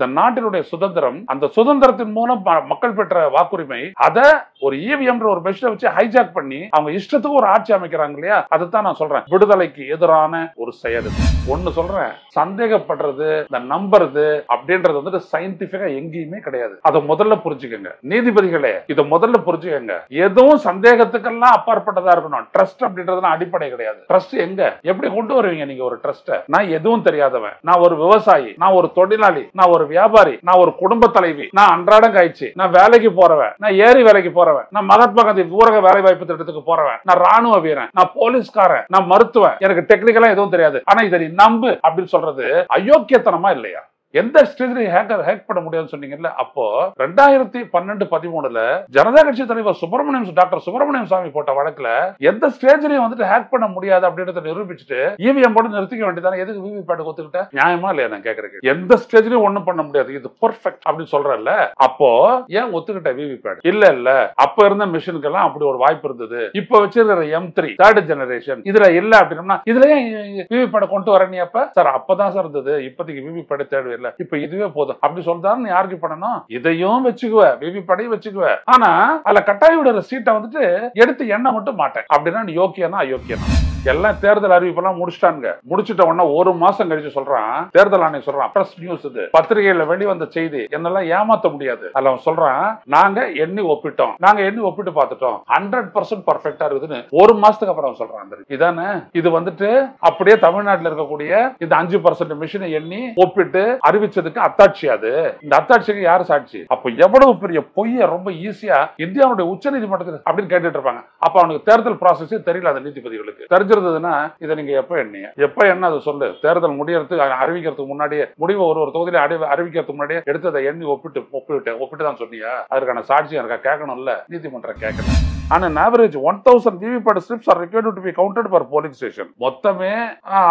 இந்த நாட்டினுடைய சுதந்திரம் அந்த சுதந்திரத்தின் மூலம் மக்கள் பெற்ற வாக்குரிமை அதை ஒரு இவிஎம் ஒரு மெஷினை வச்சு ஹைஜாக் பண்ணி அவங்க இஷ்டத்துக்கு ஒரு ஆட்சி அமைக்கிறாங்க இல்லையா? அதுதான் நான் சொல்றேன். விடுதலைக்கு எதிரான ஒரு செயல் ஒன்னு ஒண்ணு சொல்றேன். சந்தேகப்படுறது இந்த நம்புறது அப்படின்றது வந்துட்டு சயின்டிபிக்கா எங்கேயுமே கிடையாது. அதை முதல்ல புரிஞ்சுக்கோங்க. நீதிபதிகளே இதை முதல்ல புரிஞ்சுக்கோங்க. எதுவும் சந்தேகத்துக்கெல்லாம் அப்பாற்பட்டதா இருக்கணும். ட்ரஸ்ட் அப்படின்றதுலாம் அடிப்படை கிடையாது. ட்ரஸ்ட் எங்க? எப்படி கொண்டு வருவீங்க நீங்க ஒரு ட்ரஸ்ட நான் எதுவும் தெரியாதவன். நான் ஒரு விவசாயி. நான் ஒரு தொழிலாளி. நான் ஒரு வியாபாரி. நான் ஒரு குடும்ப தலைவி. நான் அன்றாடம் காய்ச்சி. நான் வேலைக்கு போறவன். நான் ஏரி வேலைக்கு போறவன். நான் மகாத்மா காந்தி ஊரக வேலை வாய்ப்பு திட்டத்துக்கு போறவன். நான் ராணுவ வீரன். நான் போலீஸ்காரன். நான் மருத்துவன். எனக்கு டெக்னிக்கலா எதுவும் தெரியாது. ஆனா இதை நீ நம்பு அப்படின்னு சொல்றது அயோக்கியத்தனமா இல்லையா? எந்த ஸ்டேஜ்லயும் ஹேக்கர் ஹேக் பண்ண முடியாதுன்னு சொன்னீங்கல்ல அப்போ ரெண்டாயிரத்தி பன்னெண்டு பதிமூணுல ஜனதா கட்சி தலைவர் சுப்பிரமணியம் டாக்டர் சுப்பிரமணியம் சாமி போட்ட வழக்குல எந்த ஸ்டேஜ்லயும் வந்துட்டு ஹேக் பண்ண முடியாது அப்படின்றத நிரூபிச்சுட்டு இவிஎம் போட்டு நிறுத்திக்க வேண்டியதானே? எதுக்கு விவி பேட் ஒத்துக்கிட்ட நியாயமா இல்லையா நான் கேக்குறேன் எந்த ஸ்டேஜ்லயும் ஒண்ணும் பண்ண முடியாது. இது பெர்ஃபெக்ட் அப்படின்னு சொல்றல அப்போ ஏன் ஒத்துக்கிட்ட விவி பேட் இல்ல இல்ல. அப்ப இருந்த மிஷினுக்கு எல்லாம் அப்படி ஒரு வாய்ப்பு இருந்தது. இப்ப வச்சிருக்கிற எம் த்ரீ தேர்ட் ஜெனரேஷன் இதுல இல்ல அப்படின்னா இதுல ஏன் விவி பேட் கொண்டு வர நீ அப்ப? சார் அப்பதான் சார் இருந்தது. இப்போதைக்கு விவி பேட் இல்ல இப்ப இதுவே போதும். அப்படி சொல்றாரு நீ யாருக்கு பண்ணணும் இதையும் வச்சுக்குவ. பேபி படையும் வச்சுக்குவ. ஆனா அதுல கட்டாய விடுற சீட்டை வந்துட்டு எடுத்து எண்ண மட்டும் மாட்டேன். அப்படின்னா நீ யோக்கியனா அயோக்கியனா? எல்லாம் தேர்தல் அறிவிப்பெல்லாம் முடிச்சிட்டாங்க முடிச்சிட்ட உடனே ஒரு மாசம் கழிச்சு சொல்றான் தேர்தல் ஆணையம் சொல்றான் பிரஸ் நியூஸ் இது. பத்திரிகையில வெளிவந்த செய்தி என்னெல்லாம் ஏமாத்த முடியாது. அதுல அவன் சொல்றான் நாங்க எண்ணி ஒப்பிட்டோம். நாங்க எண்ணி ஒப்பிட்டு பார்த்துட்டோம். ஹண்ட்ரட் பர்சன்ட் பர்ஃபெக்டா இருக்குதுன்னு ஒரு மாசத்துக்கு அப்புறம் அவன் சொல்றான் இதானே? இது வந்துட்டு அப்படியே தமிழ்நாட்டுல இருக்கக்கூடிய இந்த அஞ்சு பர்சன்ட் மிஷினை எண்ணி ஒப்பிட்டு அறிவிச்சதுக்கு அத்தாட்சி அது. இந்த அத்தாட்சிக்கு யாரு சாட்சி? அப்ப எவ்வளவு பெரிய பொய்ய ரொம்ப ஈஸியா இந்தியாவுடைய உச்ச நீதிமன்றத்தில் அப்படின்னு கேட்டுட்டு இருப்பாங்க. அப்ப அவனுக்கு தேர்தல் ப்ராசஸே தெரியல அந்த நீதிபதிகளுக்கு. தெரிஞ்சிருந்ததுன்னா இதை நீங்க எப்ப எண்ணீங்க? எப்ப என்ன அதை சொல்லு. தேர்தல் முடியறதுக்கு அறிவிக்கிறதுக்கு முன்னாடியே முடிவு ஒரு ஒரு தொகுதியில அறி அறிவிக்கிறதுக்கு முன்னாடியே எடுத்ததை எண்ணி ஒப்பிட்டு ஒப்பிட்டு ஒப்பிட்டு தான் சொன்னியா அதற்கான சாட்சியம் இருக்கா கேட்கணும்ல? நீதிமன்றம் கேட்கணும் ஆனா average one thousand VVPAT slips are required to be counted per polling station மொத்தமே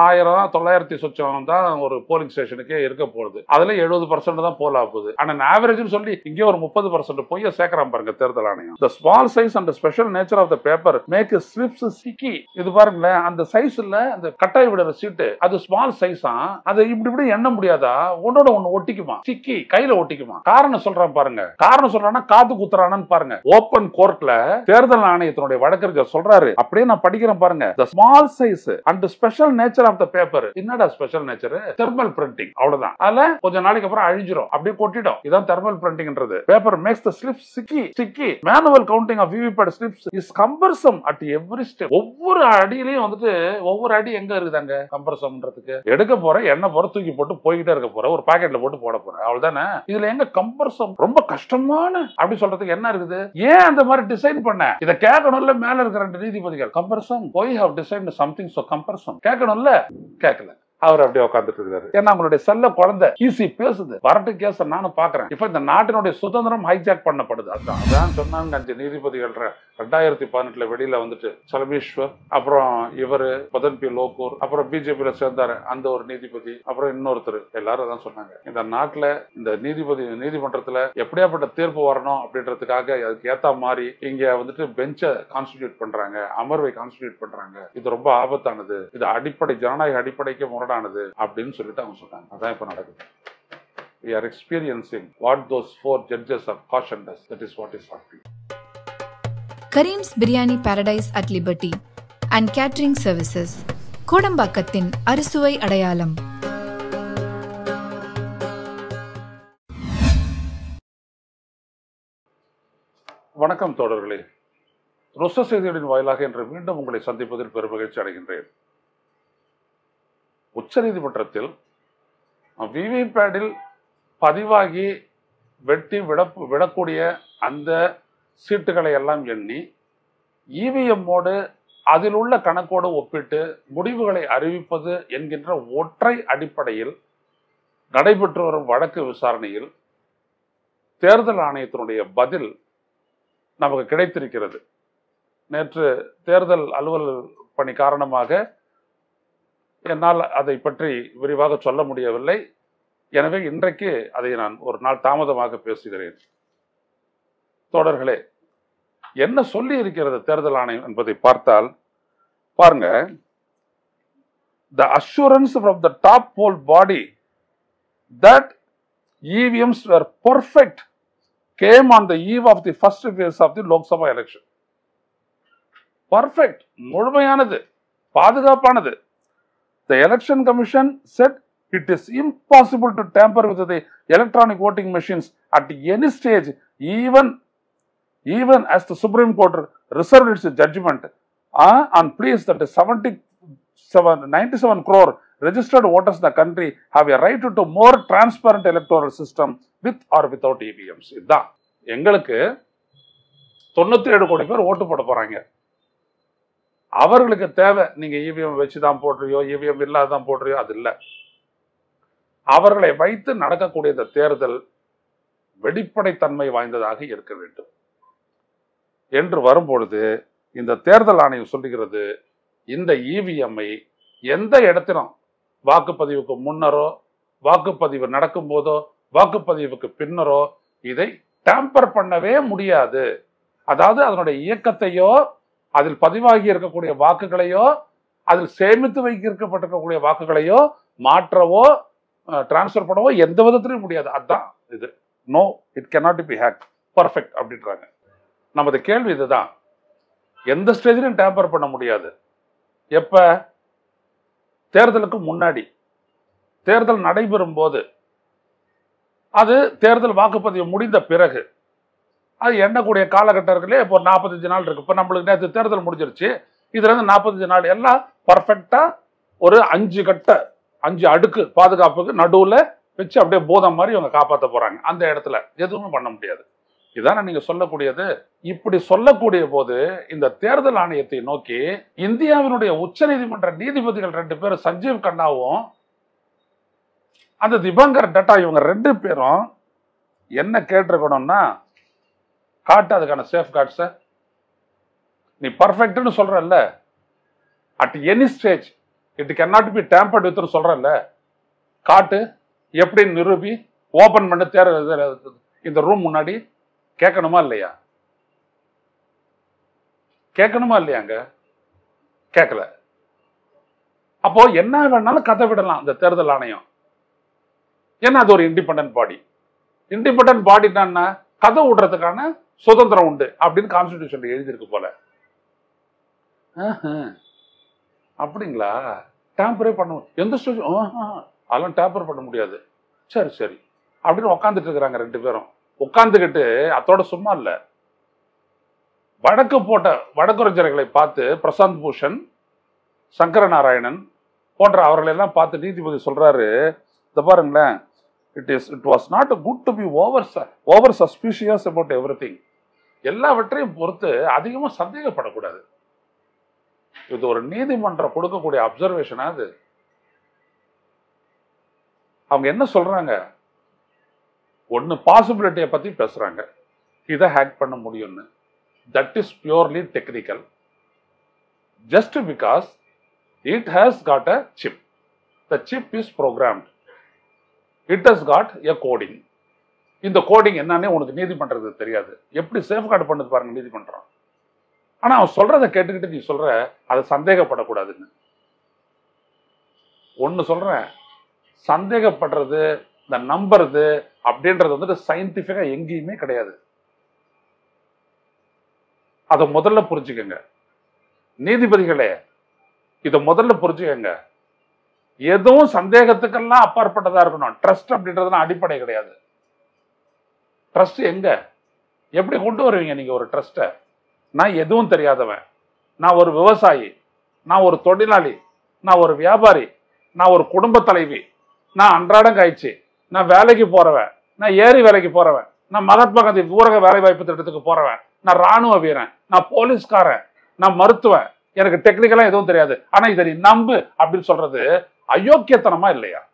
ஆயிரம் தொள்ளாயிரத்தி சொச்சம் தான் ஒரு போலிங் ஸ்டேஷனுக்கே இருக்க போகுது. அதுல எழுபது பர்சன்ட் தான் போல் ஆகுது ஆனா ஆவரேஜ் சொல்லி இங்கே ஒரு முப்பது பர்சன்ட் பொய்ய சேர்க்கிறான் பாருங்க தேர்தல் ஆணையம். The small size and special nature of the paper make slips sticky இது பாருங்களேன். அந்த சைஸ்ல அந்த கட்டாய் விடுற சீட்டு அது ஸ்மால் சைஸா அதை இப்படி இப்படி எண்ண முடியாதா? உன்னோட ஒண்ணு ஒட்டிக்குமா சிக்கி கையில ஒட்டிக்குமா காரணம் சொல்றான் பாருங்க. காரணம் சொல்றான்னா காது குத்துறானான்னு பாருங்க. ஓப்பன் கோர்ட்ல தேர்தல் ஆணையத்தினுடைய வழக்கறிஞர் சொல்றாரு. அப்படியே நான் படிக்கிறேன் பாருங்க. The small size and special nature of the paper என்னடா ஸ்பெஷல் நேச்சர் தெர்மல் பிரிண்டிங் அவ்வளவுதான். அதுல கொஞ்ச நாளைக்கு அப்புறம் அழிஞ்சிரும். அப்படியே கொட்டிடும். இதான் thermal பிரிண்டிங்ன்றது paper makes the slip sticky sticky manual counting of VVPAT slips is cumbersome at every step ஒவ்வொரு அடியிலையும் வந்துட்டு ஒவ்வொரு அடி எங்க இருக்குதாங்க? கம்பர்சம்ன்றதுக்கு எடுக்க போற எண்ணெய் போற தூக்கி போட்டு போய்கிட்டே இருக்க போற ஒரு பாக்கெட்ல போட்டு போட போற. அவ்வளவுதானே? இதுல எங்க கம்ப்ரஸம்? ரொம்ப கஷ்டமான அப்படி சொல்றதுக்கு என்ன இருக்குது? ஏன் அந்த மாதிரி டிசைன் பண்ண? இதை கேட்கணும்ல மேல இருக்கிற ரெண்டு நீதிபதிகள். கம்ப்ரஸம் போய் have design something so cumbersome? கேட்கணும்ல? கேட்கல. அவர் அப்படியே உட்காந்துட்டு இருக்காரு. ஏன்னா அவங்களுடைய செல்ல குழந்தை ஈஸி பேசுது. வரட்டு கேஸ் நானும் பாக்குறேன் இப்ப இந்த நாட்டினுடைய சுதந்திரம் ஹைஜாக் பண்ணப்படுது. அதான் அதான் சொன்னாங்க அஞ்சு நீதிபதிகள் ரெண்டாயிரத்தி பதினெட்டுல வெளியில வந்துட்டு சலமேஸ்வர் அப்புறம் இவரு பதன் பி லோகூர் அப்புறம் பிஜேபியில சேர்ந்தாரு அந்த ஒரு நீதிபதி அப்புறம் இன்னொருத்தர். எல்லாரும் தான் சொன்னாங்க. இந்த நாட்டுல இந்த நீதிபதி நீதிமன்றத்துல எப்படியாப்பட்ட தீர்ப்பு வரணும் அப்படின்றதுக்காக அதுக்கு ஏத்த மாதிரி இங்க வந்துட்டு பெஞ்சை கான்ஸ்டிடியூட் பண்றாங்க. அமர்வை கான்ஸ்டிடியூட் பண்றாங்க. இது ரொம்ப ஆபத்தானது. இது அடிப்படை ஜனநாயக அடிப்படைக்கு முரண் முரடானது அப்படின்னு சொல்லிட்டு அவங்க சொன்னாங்க அதான் இப்ப நடக்குது. We are experiencing what those four judges have cautioned us. That is what is happening. Karim's biryani paradise at liberty and catering services கோடம்பாக்கத்தின் அறுசுவை அடையாளம் வணக்கம் தோழர்களே. ருச செய்திகளின் வாயிலாக இன்று மீண்டும் உங்களை சந்திப்பதில் பெருமகிழ்ச்சி அடைகின்றேன். உச்சநீதிமன்றத்தில் விவிபேடில் பதிவாகி வெட்டி விட விடக்கூடிய அந்த சீட்டுகளை எல்லாம் எண்ணி இவிஎம்மோடு அதில் உள்ள கணக்கோடு ஒப்பிட்டு முடிவுகளை அறிவிப்பது என்கின்ற ஒற்றை அடிப்படையில் நடைபெற்று வரும் வழக்கு விசாரணையில் தேர்தல் ஆணையத்தினுடைய பதில் நமக்கு கிடைத்திருக்கிறது. நேற்று தேர்தல் அலுவலர் பணி காரணமாக என்னால் அதை பற்றி விரிவாக சொல்ல முடியவில்லை. எனவே இன்றைக்கு அதை நான் ஒரு நாள் தாமதமாக பேசுகிறேன். தோழர்களே என்ன சொல்லி இருக்கிறது தேர்தல் ஆணையம் என்பதை பார்த்தால் பாருங்க. The assurance from the top poll body that EVMs were perfect came on the eve of the first phase of the Lok Sabha election perfect முழுமையானது பாதுகாப்பானது. The election commission said it is impossible to tamper with the electronic voting machines at any stage, even even as the Supreme Court reserved its judgment uh, on pleas that 77, 97 crore registered voters in the country have a right to more transparent electoral system with or without EVMs. இதுதான் எங்களுக்கு தொண்ணூத்தி ஏழு கோடி பேர் ஓட்டு போட போறாங்க அவர்களுக்கு தேவை. நீங்க இவிஎம் வச்சு தான் போடுறியோ இவிஎம் இல்லாதான் போடுறியோ அது இல்லை. அவர்களை வைத்து நடக்கக்கூடிய இந்த தேர்தல் வெளிப்படைத்தன்மை வாய்ந்ததாக இருக்க வேண்டும். என்று வரும்பொழுது இந்த தேர்தல் ஆணையம் சொல்லுகிறது இந்த இவிஎம்ஐ எந்த இடத்திலும் வாக்குப்பதிவுக்கு முன்னரோ வாக்குப்பதிவு நடக்கும் போதோ வாக்குப்பதிவுக்கு பின்னரோ இதை டேம்பர் பண்ணவே முடியாது. அதாவது அதனுடைய இயக்கத்தையோ அதில் பதிவாகி இருக்கக்கூடிய வாக்குகளையோ அதில் சேமித்து வைக்கப்பட்டிருக்கக்கூடிய வாக்குகளையோ மாற்றவோ டிரான்ஸ்ஃபர் பண்ணவோ எந்த விதத்திலையும் முடியாது. அதுதான் இது. No it cannot be hack perfect அப்படின்றாங்க. நமது கேள்வி இதுதான். எந்த ஸ்டேஜிலையும் டேம்பர் பண்ண முடியாது. எப்ப? தேர்தலுக்கு முன்னாடி. தேர்தல் நடைபெறும் போது அது தேர்தல் வாக்குப்பதிவு முடிந்த பிறகு. அது எண்ணக்கூடிய காலகட்டங்களே இப்போ நாற்பத்தஞ்சு நாள் இருக்குது இப்போ நம்மளுக்கு நேற்று தேர்தல் முடிஞ்சிருச்சு. இதுலேருந்து நாற்பத்தஞ்சு நாள் எல்லாம் பர்ஃபெக்டாக ஒரு அஞ்சு கட்ட அஞ்சு அடுக்கு பாதுகாப்புக்கு நடுவில் வச்சு அப்படியே போதம் மாதிரி இவங்க காப்பாற்ற போகிறாங்க அந்த இடத்துல எதுவுமே பண்ண முடியாது. இதானே நீங்க சொல்லக்கூடியது. இப்படி சொல்லக்கூடிய போது இந்த தேர்தல் ஆணையத்தை நோக்கி இந்தியாவினுடைய உச்சநீதிமன்ற நீதிபதிகள் ரெண்டு பேரும் சஞ்சீவ் கண்ணாவும் அந்த திபங்கர் டட்டா இவங்க ரெண்டு பேரும் என்ன கேட்டிருக்கணும்னா காட்டு அதுக்கான சேஃப் கார்ட்ஸை நீ பர்ஃபெக்ட்னு சொல்றல்ல. At any stage it cannot be tampered வித்னு சொல்றல்ல. காட்டு எப்படி நிரூபி ஓப்பன் பண்ண தேர் இந்த ரூம் முன்னாடி கேட்கணுமா இல்லையா? கேட்கணுமா இல்லையாங்க கேட்கல. அப்போ என்ன வேணாலும் கதை விடலாம் இந்த தேர்தல் ஆணையம். ஏன்னா அது ஒரு இண்டிபெண்டன்ட் பாடி இண்டிபெண்டன்ட் பாடினா கதை விடுறதுக்கான சுதந்திரம் உண்டு அப்படின்னு கான்ஸ்டிடியூஷன் எழுதியிருக்கு போல. அப்படிங்களா? டேம்பரே பண்ண எந்த ஸ்டேஜ் அதெல்லாம் டேம்பர் பண்ண முடியாது. சரி சரி. அப்படின்னு உட்காந்துட்டு இருக்கிறாங்க ரெண்டு பேரும். உட்காந்துக்கிட்டு அதோட சும்மா இல்லை. வடக்கு போட்ட வடக்குரைஞர்களை பார்த்து பிரசாந்த் பூஷன் சங்கர நாராயணன் போன்ற அவர்களை எல்லாம் பார்த்து நீதிபதி சொல்றாரு இந்த பாருங்களேன். It is it was not good to be over over suspicious about everything எல்லாவற்றையும் பொறுத்து அதிகமாக சந்தேகப்படக்கூடாது. இது ஒரு நீதிமன்றம் கொடுக்கக்கூடிய அப்சர்வேஷனா அது. அவங்க என்ன சொல்றாங்க? ஒன்னு பாசிபிலிட்டியை பத்தி பேசுறாங்க. இதை ஹேக் பண்ண முடியும்னு. That is purely technical just because it has got a chip the chip is programmed it has got a coding இந்த கோடிங் என்னன்னே உனக்கு நீதிமன்றத்துக்கு தெரியாது. எப்படி சேஃப்கார்டு பண்ணது பாருங்க நீதிமன்றம் ஆனா அவன் சொல்றதை கேட்டுக்கிட்டு நீ சொல்ற அதை சந்தேகப்படக்கூடாதுன்னு. ஒன்னு சொல்றேன் சந்தேகப்படுறது இந்த நம்புறது அப்படின்றது வந்துட்டு சயின்டிஃபிக்காக எங்கேயுமே கிடையாது. அதை முதல்ல புரிஞ்சுக்கங்க. நீதிபதிகளே இதை முதல்ல புரிஞ்சுக்கங்க. எதுவும் சந்தேகத்துக்கெல்லாம் அப்பாற்பட்டதாக இருக்கணும். ட்ரஸ்ட் அப்படின்றதுலாம் அடிப்படை கிடையாது. ட்ரஸ்ட் எங்க? எப்படி கொண்டு வருவீங்க நீங்க ஒரு ட்ரஸ்ட்டை நான் எதுவும் தெரியாதவன். நான் ஒரு விவசாயி. நான் ஒரு தொழிலாளி. நான் ஒரு வியாபாரி. நான் ஒரு குடும்ப தலைவி. நான் அன்றாடம் காய்ச்சி. நான் வேலைக்கு போறவன். நான் ஏரி வேலைக்கு போறவன். நான் மகாத்மா காந்தி ஊரக வேலை வாய்ப்பு திட்டத்துக்கு போறவன். நான் ராணுவ வீரன். நான் போலீஸ்காரன். நான் மருத்துவன். எனக்கு டெக்னிக்கலா எதுவும் தெரியாது. ஆனா இதை நீ நம்பு அப்படின்னு சொல்றது அயோக்கியத்தனமா இல்லையா?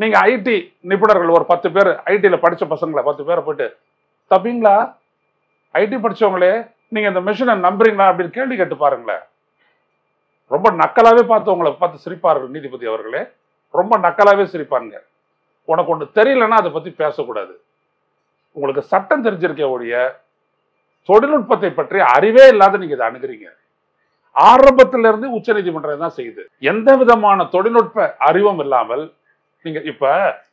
நீங்க ஐடி நிபுணர்கள் ஒரு பத்து பேர் ஐடியில படிச்ச பசங்களை பத்து பேரை போயிட்டு தப்பிங்களா ஐடி படிச்சவங்களே நீங்க இந்த மிஷினை நம்புறீங்களா? அப்படின்னு கேள்வி கேட்டு பாருங்களேன். ரொம்ப நக்கலாவே பார்த்து உங்களை பார்த்து சிரிப்பார்கள் நீதிபதி அவர்களே. ரொம்ப நக்கலாவே சிரிப்பாங்க உனக்கு ஒன்று தெரியலன்னா அதை பத்தி பேசக்கூடாது. உங்களுக்கு சட்டம் தெரிஞ்சிருக்க ஒழிய தொழில்நுட்பத்தை பற்றி அறிவே இல்லாத நீங்க இதை அணுகிறீங்க. ஆரம்பத்திலிருந்து உச்ச நீதிமன்றம் தான் செய்யுது. எந்த விதமான தொழில்நுட்ப அறிவும் இல்லாமல் நீங்க இப்ப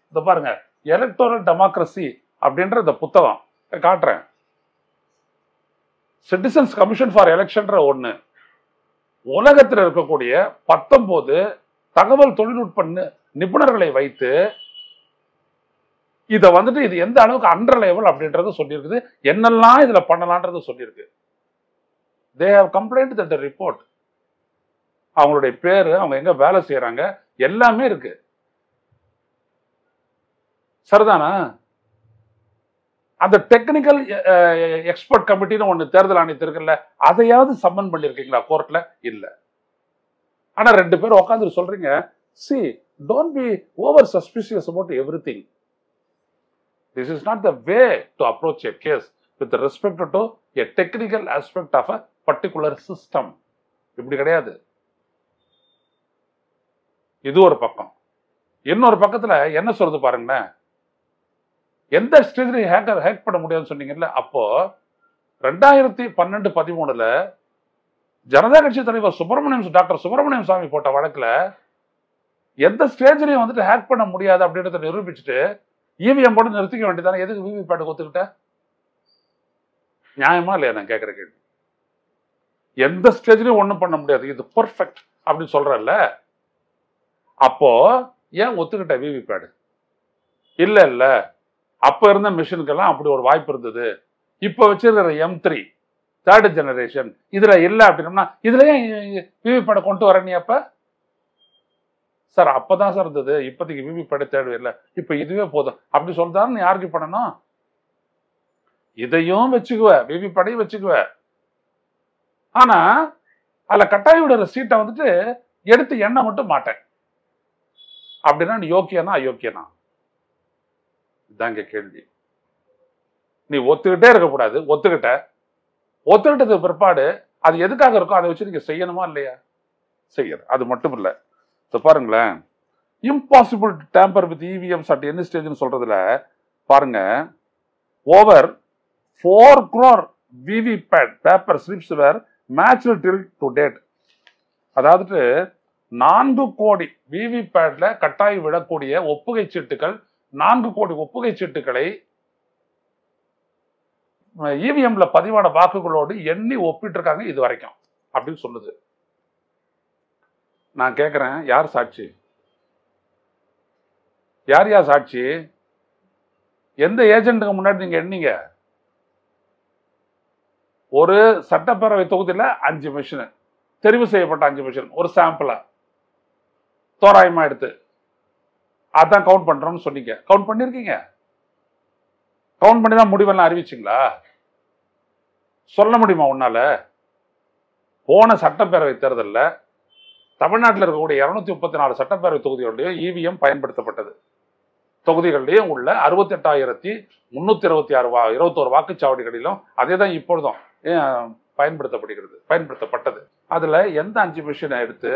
இந்த பாருங்க எலக்டோரல் டெமோக்ரஸி அப்படின்ற இந்த புத்தகம் காட்டுறேன். சிட்டிசன்ஸ் கமிஷன் ஃபார் எலெக்ஷன்ற ஒண்ணு. உலகத்தில் இருக்கக்கூடிய பத்தொன்பது தகவல் தொழில்நுட்ப நிபுணர்களை வைத்து இதை வந்துட்டு இது எந்த அளவுக்கு அண்டர் லெவல் அப்படின்றது சொல்லியிருக்குது. என்னெல்லாம் இதுல பண்ணலான்றது சொல்லியிருக்கு. They have complaint that report அவங்களுடைய பேரு அவங்க எங்க வேலை செய்யறாங்க எல்லாமே இருக்கு. சரிதானா? அந்த டெக்னிக்கல் எக்ஸ்பர்ட் கமிட்டின்னு ஒண்ணு தேர்தல் ஆணையத்து இருக்குல்ல அதையாவது சம்மன் பண்ணிருக்கீங்களா கோர்ட்ல இல்ல. ஆனா ரெண்டு பேரும் உட்காந்து சொல்றீங்க see don't be over suspicious about everything this is not the way to approach a case with respect to a technical aspect of a particular system இப்படி கிடையாது. இது ஒரு பக்கம். இன்னொரு பக்கத்துல என்ன சொல்றது பாருங்களேன். எந்த ஸ்டேஜ்லையும் ஹேக்கர் ஹேக் பண்ண முடியாதுன்னு சொன்னீங்கல்ல அப்போ ரெண்டாயிரத்தி பன்னெண்டு பதிமூணுல ஜனதா கட்சி தலைவர் சுப்பிரமணியம் டாக்டர் சுப்பிரமணியம் சாமி போட்ட வழக்குல எந்த ஸ்டேஜ்லையும் வந்துட்டு ஹேக் பண்ண முடியாது அப்படின்றத நிரூபிச்சுட்டு இவிஎம் போட்டு நிறுத்திக்க வேண்டியதானே எதுக்கு விவி பேட் நியாயமா இல்லையா நான் கேட்குற கேள்வி? எந்த ஸ்டேஜ்லயும் ஒன்றும் பண்ண முடியாது இது பர்ஃபெக்ட் அப்படின்னு சொல்றல்ல அப்போ ஏன் ஒத்துக்கிட்ட விவி பேடு இல்லை. அப்ப இருந்த மிஷினுக்கெல்லாம் அப்படி ஒரு வாய்ப்பு இருந்தது. இப்ப வச்சிருக்கிற எம் த்ரீ தேர்ட் ஜெனரேஷன் இதுல இல்ல அப்படின்னம்னா இதுல ஏன் விவி கொண்டு வர நீ அப்ப? சார் அப்பதான் சார் இருந்தது. இப்போதைக்கு விவி தேர்டு இல்லை. இப்ப இதுவே போதும். அப்படி சொல்லிட்டாரு நீ ஆர்கியூ பண்ணணும். இதையும் வச்சுக்குவ. விவி பேடையும் வச்சுக்குவ. ஆனா அதுல கட்டாய விடுற சீட்டை வந்துட்டு எடுத்து எண்ண மட்டும் மாட்டேன். அப்படின்னா நீ யோக்கியனா அயோக்கியனா? இதாங்க கேள்வி. நீ ஒத்துக்கிட்டே இருக்கக்கூடாது ஒத்துக்கிட்ட. ஒத்துக்கிட்டது பிற்பாடு அது எதுக்காக இருக்கோ அதை வச்சு நீங்க செய்யணுமா இல்லையா? செய்யணும் அது மட்டும் இல்லை. இப்போ பாருங்களேன் impossible tamper with EVM at என்ன ஸ்டேஜ்னு சொல்றதுல பாருங்க over four crore VVPAT paper slips were match till to date அதாவது நான்கு கோடி விவி பேட்ல கட்டாயம் விடக்கூடிய ஒப்புகை சீட்டுகள் நான்கு கோடி ஒப்புகை சீட்டுகளை இவிஎம்ல பதிவான வாக்குகளோடு எண்ணி ஒப்பிட்டு இருக்காங்க இது வரைக்கும் அப்படின்னு சொல்லுது. நான் கேட்கறேன் யார் சாட்சி? யார் யார் சாட்சி? எந்த ஏஜென்ட்டுக்கு முன்னாடி நீங்க எண்ணீங்க? ஒரு சட்டப்பேரவை தொகுதியில அஞ்சு மிஷின் தெரிவு செய்யப்பட்ட அஞ்சு மிஷின் ஒரு சாம்பிளா தோராயமா எடுத்து. அதான் கவுண்ட் பண்றோம்னு சொன்னீங்க. கவுண்ட் பண்ணிருக்கீங்க? கவுண்ட் பண்ணி தான் முடிவெல்லாம் அறிவிச்சிங்களா? சொல்ல முடியுமா உன்னால? போன சட்டப்பேரவை தேர்தலில் தமிழ்நாட்டில் இருக்கக்கூடிய இருநூத்தி முப்பத்தி நாலு சட்டப்பேரவை தொகுதிகளுடைய இவிஎம் பயன்படுத்தப்பட்டது. தொகுதிகளிலேயும் உள்ள அறுபத்தெட்டாயிரத்தி முன்னூத்தி இருபத்தி ஆறு வா இருபத்தோரு வாக்குச்சாவடிகளிலும் அதே தான் இப்பொழுதும் பயன்படுத்தப்படுகிறது பயன்படுத்தப்பட்டது. அதுல எந்த அஞ்சு மிஷினை எடுத்து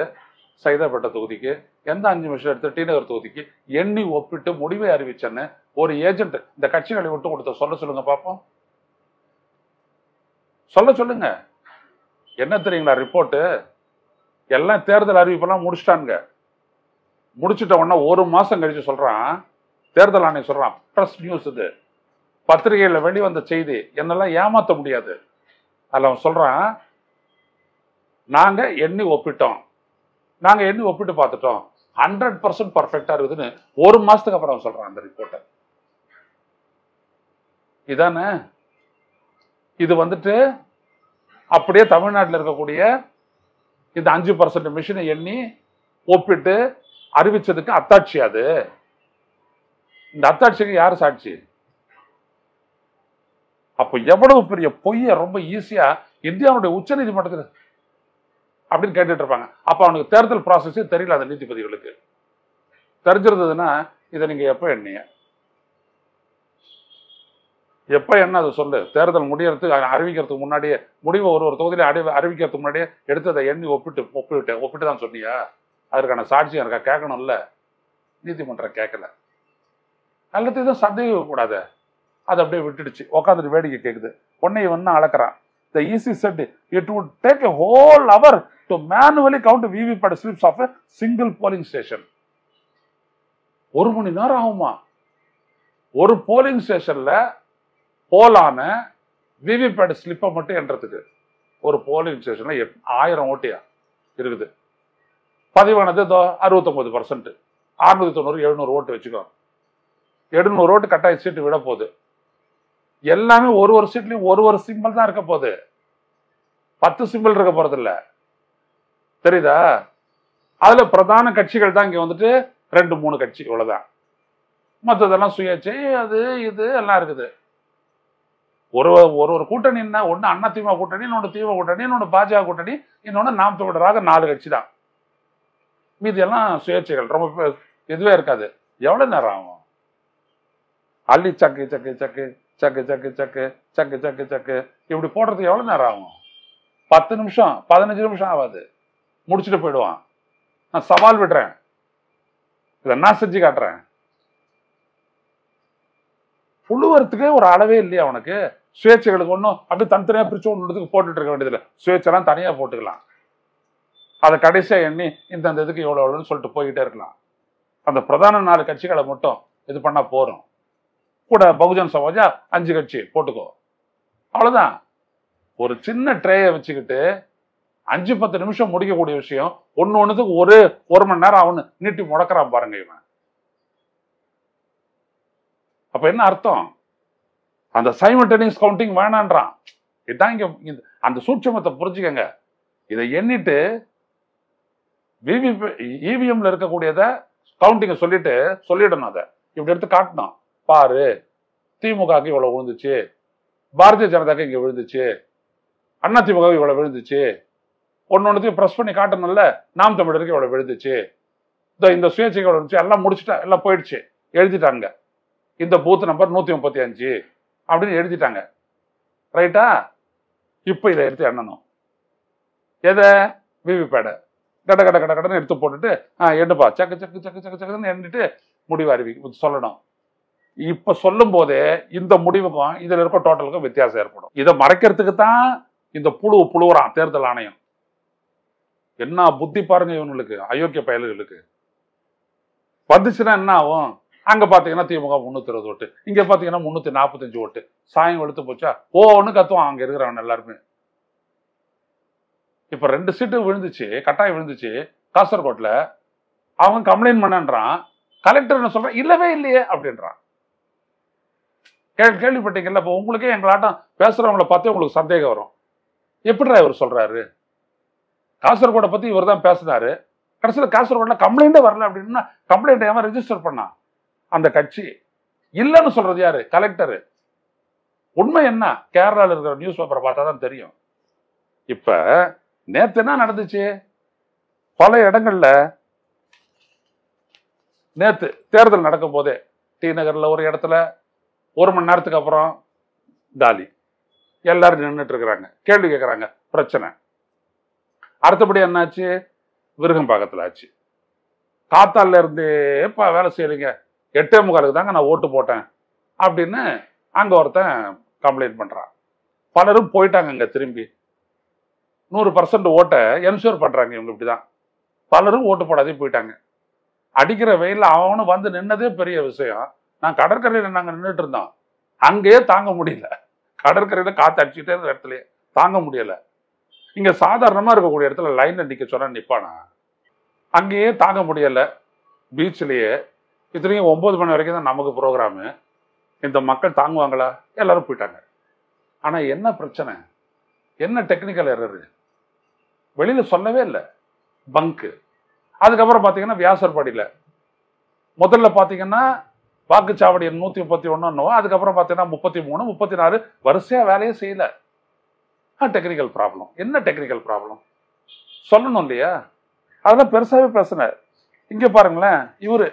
சைதாப்பேட்டை தொகுதிக்கு எந்த அஞ்சு நிமிஷம் எடுத்து டி நகர் தொகுதிக்கு எண்ணி ஒப்பிட்டு முடிவை அறிவிச்சேன்னு ஒரு ஏஜென்ட் இந்த கட்சிகளை விட்டு கொடுத்த சொல்ல சொல்லுங்க பார்ப்போம் சொல்ல சொல்லுங்க. என்ன தெரியுங்களா ரிப்போர்ட்டு எல்லாம் தேர்தல் அறிவிப்பெல்லாம் முடிச்சிட்டானுங்க. முடிச்சிட்ட உடனே ஒரு மாசம் கழிச்சு சொல்றான். தேர்தல் ஆணையம் சொல்றான். ப்ரெஸ் நியூஸ் இது. பத்திரிகையில வெளிவந்த செய்தி. என்னெல்லாம் ஏமாத்த முடியாது. அதுல அவன் சொல்றான் நாங்க எண்ணி ஒப்பிட்டோம். நாங்க எண்ணி ஒப்பிட்டு பார்த்துட்டோம். ஹண்ட்ரட் பர்சன்ட் பர்ஃபெக்டா இருக்குதுன்னு ஒரு மாசத்துக்கு அப்புறம் அவன் சொல்றான் அந்த ரிப்போர்ட்டை இதானே? இது வந்துட்டு அப்படியே தமிழ்நாட்டில் இருக்கக்கூடிய இந்த அஞ்சு பர்சன்ட் மிஷினை எண்ணி ஒப்பிட்டு அறிவிச்சதுக்கு அத்தாட்சி அது. இந்த அத்தாட்சிக்கு யார் சாட்சி? அப்போ எவ்வளவு பெரிய பொய்ய ரொம்ப ஈஸியா இந்தியாவுடைய உச்ச நீதிமன்றத்தில் அப்படின்னு கேட்டுட்டு இருப்பாங்க. அப்ப அவனுக்கு தேர்தல் ப்ராசஸே தெரியல அந்த நீதிபதிகளுக்கு. தெரிஞ்சிருந்ததுன்னா இதை நீங்க எப்ப எண்ணீங்க? எப்ப என்ன அதை சொல்லு? தேர்தல் முடியறதுக்கு அறிவிக்கிறதுக்கு முன்னாடியே முடிவு ஒரு ஒரு தொகுதியில அறி அறிவிக்கிறதுக்கு முன்னாடியே எடுத்து அதை எண்ணி ஒப்பிட்டு ஒப்பிட்டு ஒப்பிட்டு தான் சொன்னியா அதற்கான சாட்சியம் இருக்கா கேட்கணும்ல. நீதிமன்றம் கேட்கல. எல்லாத்தையும் தான் சந்தேகம் கூடாது அதை அப்படியே விட்டுடுச்சு. உட்காந்துட்டு வேடிக்கை கேட்குது உன்னை இவன் அளக்குறான். The EC said it would take a whole hour to manually count VVPAT slips of a single polling station ஒரு மணி நேரம் ஆகுமா? ஒரு போலிங் ஸ்டேஷன்ல போலான விவிபேட் ஸ்லிப்பை மட்டும் என்றதுக்கு. ஒரு போலிங் ஸ்டேஷன்ல ஆயிரம் ஓட்டியா? இருக்குது. பதிவானது அறுபத்தொன்பது பர்சன்ட் அறுநூத்தி தொண்ணூறு எழுநூறு ஓட்டு வச்சுக்கோ எழுநூறு ஓட்டு கட்டாய சீட்டு விட போகுது. எல்லாமே ஒரு ஒரு சீட்லயும் ஒரு ஒரு சிம்பிள் தான் இருக்க போகுது. பத்து சிம்பிள் இருக்க போறது இல்ல. தெரியுதா? அதுல பிரதான கட்சிகள் தான் இங்க வந்துட்டு ரெண்டு மூணு கட்சி இவ்வளவுதான். மற்றதெல்லாம் சுயேட்சை அது இது எல்லாம் இருக்குது. ஒரு ஒரு ஒரு கூட்டணி என்ன? ஒன்று அண்ணா திமுக கூட்டணி இன்னொன்று திமுக கூட்டணி இன்னொன்று பாஜக கூட்டணி இன்னொன்று நாம் தமிழராக நாலு கட்சி தான். மீதி எல்லாம் சுயேட்சைகள். ரொம்ப பெ- இதுவே இருக்காது. எவ்வளவு நேரம் ஆகும்? அள்ளி சக்கு சக்கு சக்கு. சக்கு சக்கு சக்கு சக்கு சக்கு சக்கு. இப்படி போடுறதுக்கு எவ்வளவு நேரம் ஆகும்? பத்து நிமிஷம் பதினஞ்சு நிமிஷம் ஆகாது. முடிச்சுட்டு போயிடுவான். நான் சவால் விடுறேன். இதை நான் செஞ்சு காட்டுறேன். புழுவரத்துக்கு ஒரு அளவே இல்லையா அவனுக்கு சுயேட்சைகளுக்கு ஒன்றும் அப்படியே தனித்தனியாக பிரிச்சு ஒன்றுக்கு போட்டுட்டு இருக்க வேண்டியதில்லை. சுயேட்சைலாம் தனியாக போட்டுக்கலாம். அதை கடைசியாக எண்ணி இந்த இதுக்கு எவ்வளோ எவ்வளோன்னு சொல்லிட்டு போய்கிட்டே இருக்கலாம். அந்த பிரதான நாலு கட்சிகளை மட்டும் இது பண்ணா போகிறோம் கூட பகுஜன் சமாஜா அஞ்சு கட்சி போட்டுக்கோ. அவ்வளவுதான். ஒரு சின்ன ட்ரேயை வச்சுக்கிட்டு அஞ்சு பத்து நிமிஷம் முடிக்கக்கூடிய விஷயம் ஒன்னு ஒண்ணுக்கு ஒரு ஒரு மணி நேரம் அவனு நீட்டி முடக்கிறான் பாருங்க இவன். அப்ப என்ன அர்த்தம்? அந்த சைமல்டேனியஸ் கவுண்டிங் வேணான்றான். இதுதான் இங்க அந்த சூட்சமத்தை புரிஞ்சுக்கங்க. இதை எண்ணிட்டு விவி இவிஎம்ல இருக்கக்கூடியதை கவுண்டிங்க சொல்லிட்டு சொல்லிடணும் அதை. இப்படி எடுத்து காட்டணும். பாரு திமுகக்கு இவ்வளவு விழுந்துச்சு. பாரதிய ஜனதாக்கு இங்க விழுந்துச்சு. அண்ணா திமுக இவ்வளவு விழுந்துச்சு. ஒன்று ஒன்றுத்தையும் ப்ரெஸ் பண்ணி காட்டணும்ல. நாம் தமிழருக்கு இவ்வளவு விழுந்துச்சு. இந்த இந்த சுயேட்சைக்கு இவ்வளோ இருந்துச்சு எல்லாம் முடிச்சுட்டா எல்லாம் போயிடுச்சு. எழுதிட்டாங்க. இந்த பூத் நம்பர் நூத்தி முப்பத்தி அஞ்சு அப்படின்னு எழுதிட்டாங்க. ரைட்டா இப்போ இதை எடுத்து எண்ணணும். எதை? விவிபேடை கட கட கட கடன்னு எடுத்து போட்டுட்டு ஆ எண்ணுப்பா. சக்கு சக்கு சக்கு சக்கு சக்குன்னு எண்ணிட்டு முடிவு அறிவி சொல்லணும். இப்ப சொல்லும் போதே இந்த முடிவுக்கும் இதுல இருக்க டோட்டலுக்கும் வித்தியாசம் ஏற்படும். இதை மறைக்கிறதுக்கு தான் இந்த புழு புழுவுறான் தேர்தல் ஆணையம். என்ன புத்தி பாருங்க இவங்களுக்கு அயோக்கிய பயல்களுக்கு. வந்துச்சுன்னா என்ன ஆகும்? அங்க பாத்தீங்கன்னா திமுக முன்னூத்தி இருபது ஓட்டு இங்க பாத்தீங்கன்னா முன்னூத்தி நாற்பத்தஞ்சு ஓட்டு. சாயம் வெளுத்து போச்சா? ஓன்னு கத்துவான் அங்க இருக்கிறவன் எல்லாருமே. இப்ப ரெண்டு சீட்டு விழுந்துச்சு கட்டாயம் விழுந்துச்சு. காசர்கோட்ல அவன் கம்ப்ளைண்ட் பண்ணன்றான் கலெக்டர் என்ன சொல்றான் இல்லவே இல்லையே அப்படின்றான். கேள்விப்பட்டீங்கல்ல இப்போ உங்களுக்கே எங்களாட்டம் பேசுகிறவங்கள பார்த்தே உங்களுக்கு சந்தேகம் வரும். எப்படிடா இவர் சொல்றாரு? காசர்கோடை பத்தி இவர் தான் பேசினாரு. கடைசியில் காசர்கோடில் கம்ப்ளைண்டே வரல அப்படின்னா கம்ப்ளைண்ட் ஏன் ரெஜிஸ்டர் பண்ணா? அந்த கட்சி. இல்லைன்னு சொல்றது யாரு? கலெக்டர் உண்மை என்ன? கேரளாவில் இருக்கிற நியூஸ் பேப்பரை பார்த்தா தான் தெரியும். இப்ப நேத்து என்ன நடந்துச்சு? பல இடங்கள்ல நேத்து தேர்தல் நடக்கும் போதே டி நகர்ல ஒரு இடத்துல ஒரு மணி நேரத்துக்கு அப்புறம் தாலி. எல்லாரும் நின்றுட்டு இருக்கிறாங்க கேள்வி கேட்குறாங்க பிரச்சனை. அடுத்தபடி என்னாச்சு? விருகம் பக்கத்தில் ஆச்சு. காத்தால இருந்தே இப்போ வேலை செய்யலைங்க. எட்டே முக்காலுக்கு தாங்க நான் ஓட்டு போட்டேன். அப்படின்னு அங்கே ஒருத்தன் கம்ப்ளைண்ட் பண்ணுறான் பலரும் போயிட்டாங்க இங்கே திரும்பி. நூறு பர்சன்ட் ஓட்டை என்ஷூர் பண்ணுறாங்க இவங்க இப்படி தான் பலரும் ஓட்டு போடாதே போயிட்டாங்க. அடிக்கிற வெயிலில் அவனும் வந்து நின்னதே பெரிய விஷயம். நான் கடற்கரையில் நாங்கள் நின்றுட்டு இருந்தோம். அங்கேயே தாங்க முடியல. கடற்கரையில் காற்று அடிச்சுட்டே இருந்த இடத்துலயே தாங்க முடியலை. இங்கே சாதாரணமாக இருக்கக்கூடிய இடத்துல லைனில் நிற்க சொன்னால் நிற்பானா அங்கேயே தாங்க முடியலை. பீச்சிலேயே இத்தனையும் ஒம்பது மணி வரைக்கும் தான் நமக்கு ப்ரோக்ராமு இந்த மக்கள் தாங்குவாங்களா? எல்லாரும் போயிட்டாங்க. ஆனால் என்ன பிரச்சனை? என்ன டெக்னிக்கல் எரரு வெளியில் சொல்லவே இல்லை. பங்கு அதுக்கப்புறம் பார்த்தீங்கன்னா வியாசர்பாடியில். முதல்ல பார்த்தீங்கன்னா வாக்குச்சாவடி நூத்தி முப்பத்தி ஒன்னு அதுக்கப்புறம் பார்த்தீங்கன்னா முப்பத்தி மூணு முப்பத்தி நாலு வரிசையா வேலையே செய்யல. டெக்னிக்கல் ப்ராப்ளம் என்ன டெக்னிக்கல் ப்ராப்ளம் சொல்லணும் இல்லையா? அதெல்லாம் பெருசாவே பிரச்சனை இங்க பாருங்களேன் இவர்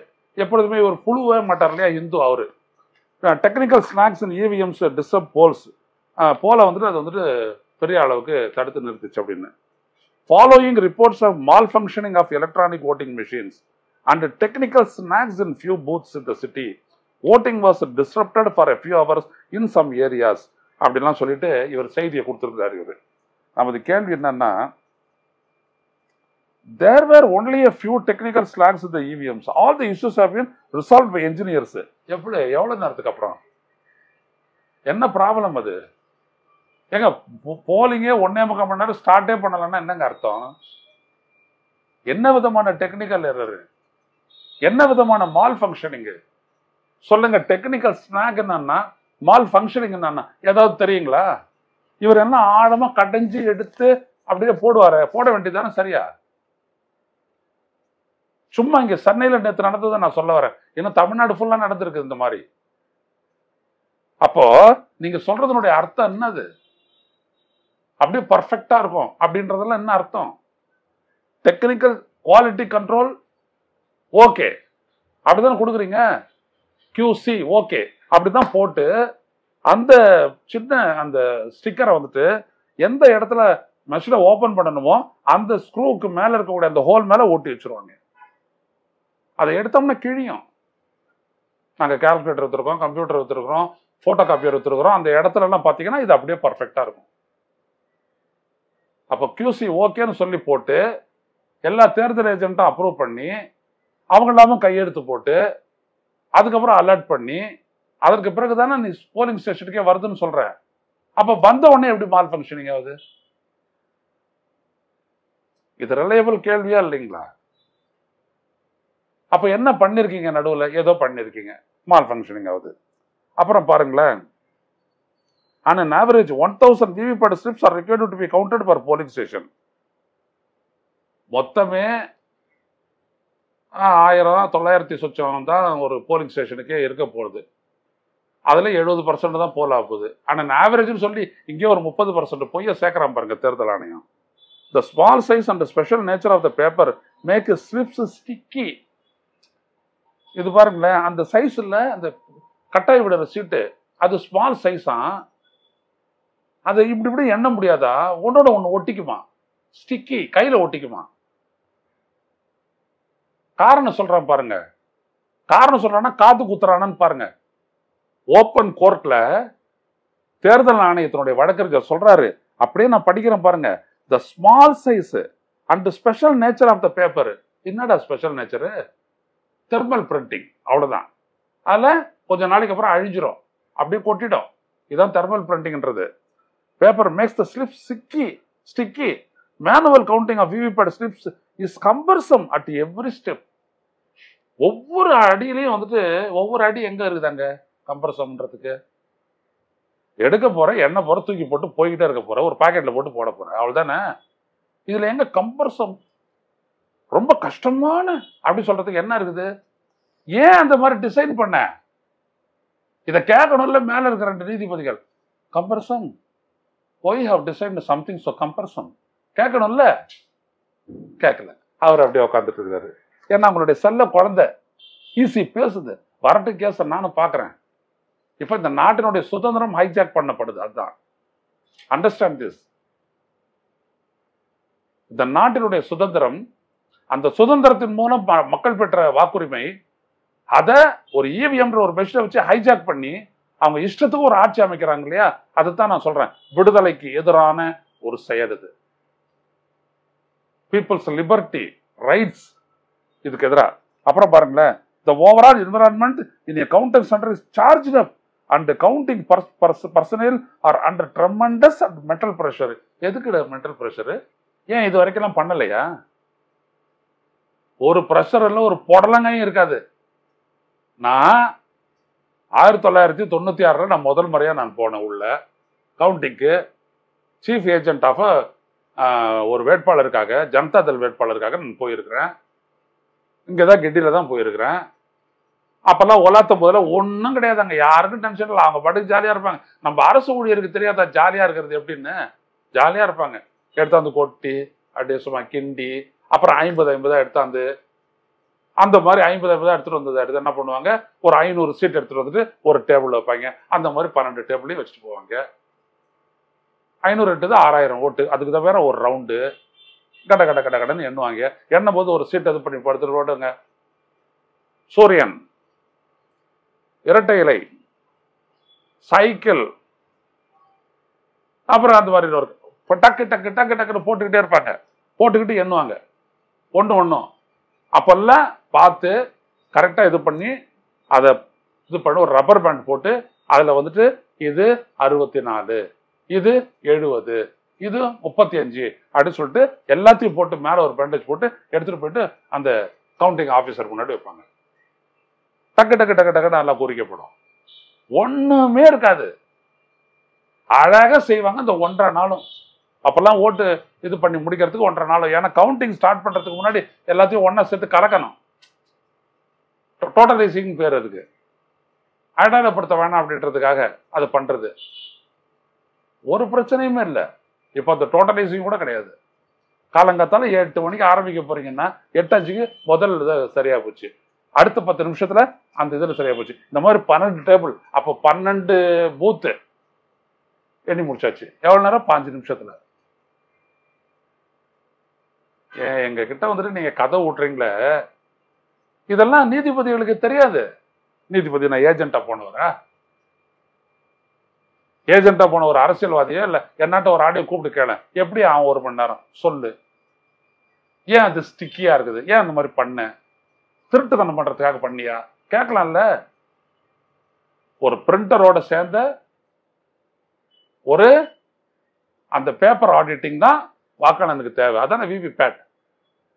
எப்பொழுதுமே இவர் புழுவே மாட்டார் இல்லையா இந்து அவர். Technical snags and EVMs disturb polls போலை வந்துட்டு அது வந்துட்டு பெரிய அளவுக்கு தடுத்து நிறுத்துச்சு அப்படின்னு. Following reports of malfunctioning of electronic voting machines and technical snags in few booths in the city. Voting was disturbed for a few hours in some areas அப்படிலாம் சொல்லிட்டு இவர் செய்தியை கொடுத்துருந்தார் இவர். நமது கேள்வி என்னன்னா there were only a few technical snags இந்த EVMs all the issues have been resolve by engineers எப்படி எவ்வளோ நேரத்துக்கு அப்புறம்? என்ன ப்ராப்ளம் அது? ஏங்க போலிங்கே ஒன்னே முக்கால் மணி நேரம் ஸ்டார்ட்டே பண்ணலன்னா என்னங்க அர்த்தம்? என்ன விதமான டெக்னிக்கல் எரரு என்ன விதமான மால் ஃபங்க்ஷனிங் சொல்லுங்க டெக்னிக்கல் ஸ்னாக் என்னன்னா மால் ஃபங்க்ஷனிங் என்னன்னா ஏதாவது தெரியுங்களா? இவர் என்ன ஆழமா கடைஞ்சி எடுத்து அப்படியே போடுவாரு. போட வேண்டியதானே சரியா? சும்மா இங்க சென்னையில நேற்று நடந்ததை நான் சொல்ல வரேன். இன்னும் தமிழ்நாடு ஃபுல்லா நடந்திருக்கு இந்த மாதிரி. அப்போ நீங்க சொல்றதனுடைய அர்த்தம் என்னது? அப்படியே பர்ஃபெக்டா இருக்கும். அப்படின்றதெல்லாம் என்ன அர்த்தம்? Technical quality control okay. அப்படிதான் கொடுக்குறீங்க? QC okay. அப்படிதான் போட்டு அந்த சின்ன அந்த ஸ்டிக்கரை வந்துட்டு எந்த இடத்துல மெஷினை ஓபன் பண்ணணுமோ அந்த ஸ்க்ரூவுக்கு மேல இருக்கக்கூடிய அந்த ஹோல் மேல ஓட்டி வச்சிருவாங்க. அதை எடுத்தோம்னா கிழியும். நாங்க கால்குலேட்டர் வச்சிருக்கோம் கம்ப்யூட்டர் வச்சிருக்கிறோம் போட்டோ காப்பியர் வச்சிருக்கிறோம் அந்த இடத்துல எல்லாம் பாத்தீங்கன்னா இது அப்படியே பர்ஃபெக்டா இருக்கும். அப்போ கியூசி ஓகேன்னு சொல்லி போட்டு எல்லா தேர்தல் ஏஜென்ட்டும் அப்ரூவ் பண்ணி அவங்க எல்லாமும் கையெழுத்து போட்டு அதுக்கப்புறம் அலர்ட் பண்ணி அதற்கு பிறகு தானே நீ போலிங் ஸ்டேஷனுக்கே வருதுன்னு சொல்ற. அப்ப வந்த உடனே எப்படி மால் ஃபங்க்ஷனிங் ஆகுது? இது ரிலையபிள் கேள்வியா இல்லைங்களா? அப்ப என்ன பண்ணிருக்கீங்க நடுவில்? ஏதோ பண்ணிருக்கீங்க. மால் ஃபங்க்ஷனிங் ஆகுது. அப்புறம் பாருங்களேன். On one thousand 1000 VVPAT slips are required to be counted per polling station மொத்தமே ஆயிரம் தொள்ளாயிரத்தி சொச்சம் தான் ஒரு போலிங் ஸ்டேஷனுக்கே இருக்க போகுது. அதில் எழுபது பர்சன்ட் தான் போல் ஆகுது ஆனால் ஆவரேஜ்னு சொல்லி இங்கே ஒரு முப்பது பர்சன்ட் பொய்ய சேர்க்குறான் பாருங்க தேர்தல் ஆணையம். The small size and special nature of the paper make slips sticky இது பாருங்களேன் அந்த சைஸில் அந்த கட்டாய் விடுற சீட்டு அது ஸ்மால் சைஸா அதை இப்படி இப்படி எண்ண முடியாதா? ஒன்றோட ஒன்று ஒட்டிக்குமா? ஸ்டிக்கி கையில் ஒட்டிக்குமா? காரணம் சொல்கிறான் பாருங்க. காரணம் சொல்கிறான்னா காது குத்துறானான்னு பாருங்க. ஓப்பன் கோர்ட்ல தேர்தல் ஆணையத்தினுடைய வழக்கறிஞர் சொல்றாரு. அப்படியே நான் படிக்கிறேன் பாருங்க. The small size and special nature of the paper என்னடா ஸ்பெஷல் நேச்சரு தெர்மல் பிரிண்டிங் அவ்வளவுதான். அதில் கொஞ்சம் நாளைக்கு அப்புறம் அழிஞ்சிரும். அப்படியே கொட்டிடும். இதுதான் thermal பிரிண்டிங்ன்றது paper makes the slip sticky sticky manual counting of VVPAT slips is cumbersome at every step ஒவ்வொரு அடியிலையும் வந்துட்டு ஒவ்வொரு அடி எங்க இருக்குதாங்க? கம்பர்சம்ன்றதுக்கு எடுக்க போற எண்ணெய் போற தூக்கி போட்டு போய்கிட்டே இருக்க போற ஒரு பாக்கெட்ல போட்டு போட போற. அவ்வளவுதானே? இதுல எங்க கம்பர்சம் ரொம்ப கஷ்டமான அப்படி சொல்றதுக்கு என்ன இருக்குது? ஏன் அந்த மாதிரி டிசைன் பண்ண? இதை கேட்கணும்ல மேல இருக்கிற ரெண்டு நீதிபதிகள். Cumbersome why have design something so cumbersome கேட்கணும்ல? கேட்கல. அவர் அப்படியே உட்காந்துட்டு இருக்காரு ஏன்னா அவங்களுடைய செல்ல குழந்தை. ஈஸி பேசுது. வரட்டு கேஸை நானும் பார்க்குறேன் இப்போ இந்த நாட்டினுடைய சுதந்திரம் ஹைஜாக் பண்ணப்படுது. அதுதான். அண்டர்ஸ்டாண்ட் திஸ் இந்த நாட்டினுடைய சுதந்திரம் அந்த சுதந்திரத்தின் மூலம் மக்கள் பெற்ற வாக்குரிமை அதை ஒரு இவிஎம்ன்ற ஒரு மெஷினை வச்சு ஹைஜாக் பண்ணி அவங்க இஷ்டத்துக்கு ஒரு ஆட்சி அமைக்கிறாங்க இல்லையா? அதுதான் நான் சொல்றேன். விடுதலைக்கு எதிரான ஒரு செயல் இது. பீப்புள்ஸ் லிபர்ட்டி ரைட்ஸ் இதுக்கு எதிராக அப்புறம் பாருங்களேன். The overall environment in a counter centre is charge up and counting personnel are under tremendous and mental pressure எதுக்கு மென்டல் ப்ரெஷர் ஏன் இது வரைக்கும் பண்ணலையா? ஒரு ப்ரெஷர் இல்லை ஒரு புடலங்கையும் இருக்காது. நான் ஆயிரத்தி தொள்ளாயிரத்தி தொண்ணூற்றி ஆறில் நான் முதல் முறையாக நான் போனேன் உள்ள கவுண்டிங்க்கு சீஃப் ஏஜென்ட் ஆஃப் ஒரு வேட்பாளருக்காக ஜனதா தள் வேட்பாளருக்காக நான் போயிருக்கிறேன். இங்கே தான் கெட்டியில் தான் போயிருக்கிறேன். அப்போல்லாம் ஒலாத்த போதில் ஒன்றும் கிடையாது அங்கே யாருக்கும் டென்ஷன் இல்லை. அவங்க பாட்டுக்கு ஜாலியாக இருப்பாங்க. நம்ம அரசு ஊழியருக்கு தெரியாதா ஜாலியாக இருக்கிறது எப்படின்னு? ஜாலியாக இருப்பாங்க. எடுத்தாந்து கொட்டி அப்படியே சும்மா கிண்டி அப்புறம் ஐம்பது ஐம்பதாக எடுத்தாந்து அந்த மாதிரி ஐம்பது ஐம்பதா எடுத்துட்டு வந்ததை. எடுத்து என்ன பண்ணுவாங்க? ஒரு ஐநூறு சீட் எடுத்துட்டு வந்துட்டு ஒரு டேபிள் வைப்பாங்க. அந்த மாதிரி பன்னெண்டு டேபிளையும் வச்சுட்டு போவாங்க. ஐநூறு எட்டுது ஆறாயிரம் ஓட்டு. அதுக்கு தான் வேற ஒரு ரவுண்டு கட கட கட கடன்னு எண்ணுவாங்க. எண்ணும் போது ஒரு சீட் இது பண்ணி படுத்துட்டு ஓட்டுங்க சூரியன் இரட்டை இலை சைக்கிள் அப்புறம் அந்த மாதிரி ஒரு டக்கு டக்கு டக்கு டக்குன்னு போட்டுக்கிட்டே இருப்பாங்க. போட்டுக்கிட்டு எண்ணுவாங்க. ஒன்று ஒன்றும் அப்பெல்லாம் பார்த்து கரெக்டாக இது பண்ணி அதை இது பண்ணி ஒரு ரப்பர் பேண்ட் போட்டு அதில் வந்துட்டு இது அறுபத்தி நாலு இது எழுபது இது முப்பத்தி அஞ்சு அப்படின்னு சொல்லிட்டு எல்லாத்தையும் போட்டு மேலே ஒரு பேண்டேஜ் போட்டு எடுத்துகிட்டு போயிட்டு அந்த கவுண்டிங் ஆஃபீஸர் முன்னாடி வைப்பாங்க. டக்கு டக்கு டக்கு டக்கு நல்லா குறிக்கப்படும் ஒண்ணுமே இருக்காது. அழகா செய்வாங்க இந்த ஒன்றரை நாளும். அப்பெல்லாம் ஓட்டு இது பண்ணி முடிக்கிறதுக்கு ஒன்றரை நாளும் ஏன்னா கவுண்டிங் ஸ்டார்ட் பண்றதுக்கு முன்னாடி எல்லாத்தையும் ஒண்ணா சேர்த்து கலக்கணும். டோட்டலைசிங் பேர் அதுக்கு. அடையாளப்படுத்த வேணாம் அப்படின்றதுக்காக அது பண்றது. ஒரு பிரச்சனையுமே இல்லை. இப்போ அந்த டோட்டலைசிங் கூட கிடையாது. காலங்காத்தால எட்டு மணிக்கு ஆரம்பிக்க போறீங்கன்னா எட்டு அஞ்சுக்கு முதல் இது சரியா போச்சு. அடுத்த பத்து நிமிஷத்துல அந்த இதில் சரியா போச்சு. இந்த மாதிரி பன்னெண்டு டேபிள் அப்போ பன்னெண்டு பூத்து எண்ணி முடிச்சாச்சு. எவ்வளோ நேரம்? பாஞ்சு நிமிஷத்துல. ஏன் எங்க கிட்ட வந்துட்டு நீங்க கதை விட்டுறீங்களே இதெல்லாம் நீதிபதிகளுக்கு தெரியாது. நீதிபதி நான் ஏஜென்ட்டா போனவரா? ஏஜென்ட்டாக போன ஒரு அரசியல்வாதியோ இல்லை என்னாட்ட ஒரு ஆடியோ கூப்பிட்டு கேள. எப்படி அவன் ஒரு மணி நேரம்? சொல்லு. ஏன் அது ஸ்டிக்கியாக இருக்குது? ஏன் அந்த மாதிரி பண்ண? திருட்டுத்தனம் பண்ணுறதுக்காக பண்ணியா? கேட்கலாம்ல. ஒரு பிரிண்டரோட சேர்ந்த ஒரு அந்த பேப்பர் ஆடிட்டிங் தான் வாக்காளனுக்கு தேவை. அதான விவி பேட்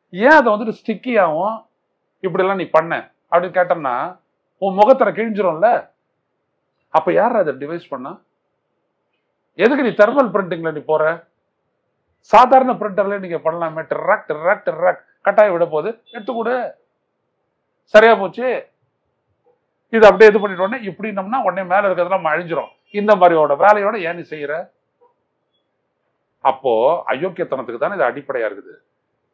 ஏன் அதை வந்துட்டு ஸ்டிக்கி ஆகும் இப்படிலாம் நீ பண்ண. அப்படின்னு கேட்டோம்னா உன் முகத்தரை கிழிஞ்சிரும்ல. அப்போ யார் அதை டிவைஸ் பண்ணா? எதுக்கு நீ தெர்மல் பிரிண்டிங்ல நீ போற? சாதாரண பிரிண்டர்ல நீங்க பண்ணலாமே. Track track track. கட்டாயம் விட போகுது. எடுத்து கொடு. சரியா போச்சு. இது அப்படியே இது பண்ணிட்டோன்னே இப்படினோம்னா உடனே மேல இருக்கிறதெல்லாம் அழிஞ்சிரும் இந்த மாதிரியோட வேலையோட ஏன் நீ செய்யற? அப்போ அயோக்கியத்தனத்துக்கு தானே இது அடிப்படையா இருக்குது.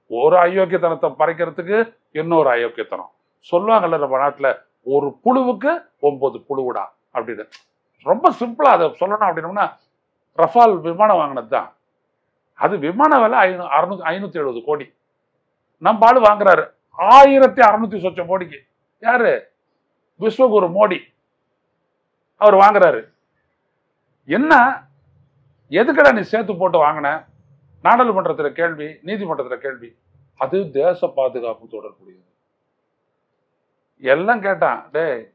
ஒரு அயோக்கியத்தனத்தை பறைக்கிறதுக்கு இன்னொரு அயோக்கியத்தனம். சொல்லுவாங்கல்ல நம்ம நாட்டில் ஒரு புழுவுக்கு ஒன்பது புழுவுடா அப்படின்னு. ரொம்ப சிம்பிளா அதை சொல்லணும் அப்படின்னோம்னா ரஃபால் விமானம் வாங்கினது தான் அது விமான விலை ஐநூ அறுநூத்தி ஐநூத்தி எழுபது கோடி. நம்ம ஆளு வாங்குறாரு. ஆயிரத்தி அறுநூத்தி சொச்சம் கோடிக்கு. யாரு? விஸ்வகுரு மோடி. அவர் வாங்குறாரு. என்ன? எதுக்கடா நீ சேர்த்து போட்டு வாங்கின? நாடாளுமன்றத்துல கேள்வி நீதிமன்றத்துல கேள்வி. அது தேச பாதுகாப்பு தொடர்புடையது. எல்லாம் கேட்டான் டேய்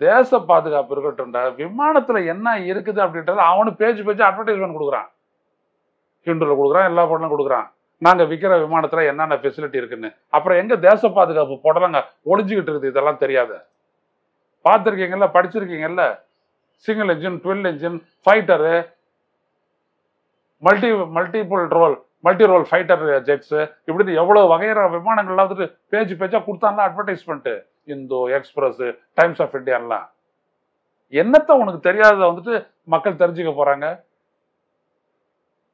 தேச பாதுகாப்பு இருக்கட்டும்டா விமானத்துல என்ன இருக்குது அப்படின்றத அவனு பேஜ் பேஜ் அட்வர்டைஸ்மெண்ட் கொடுக்குறான். ஹிண்டுல கொடுக்குறான் எல்லா படலும் கொடுக்குறான். நாங்க விற்கிற விமானத்துல என்னென்ன ஃபெசிலிட்டி இருக்குன்னு. அப்புறம் எங்க தேச பாதுகாப்பு போடலாங்க ஒளிஞ்சுக்கிட்டு இருக்குது இதெல்லாம் தெரியாத. பார்த்துருக்கீங்கல்ல படிச்சிருக்கீங்கல்ல? Single engine twin engine fighter multi multiple role multi role fighter jets இப்படி எவ்வளவு வகையான விமானங்கள்லாம் வந்துட்டு பேஜ் பேச்சா கொடுத்தாங்களா advertisement Hindu Express Times of இந்தியாலாம் என்னத்த உனக்கு தெரியாததை வந்துட்டு மக்கள் தெரிஞ்சுக்க போறாங்க?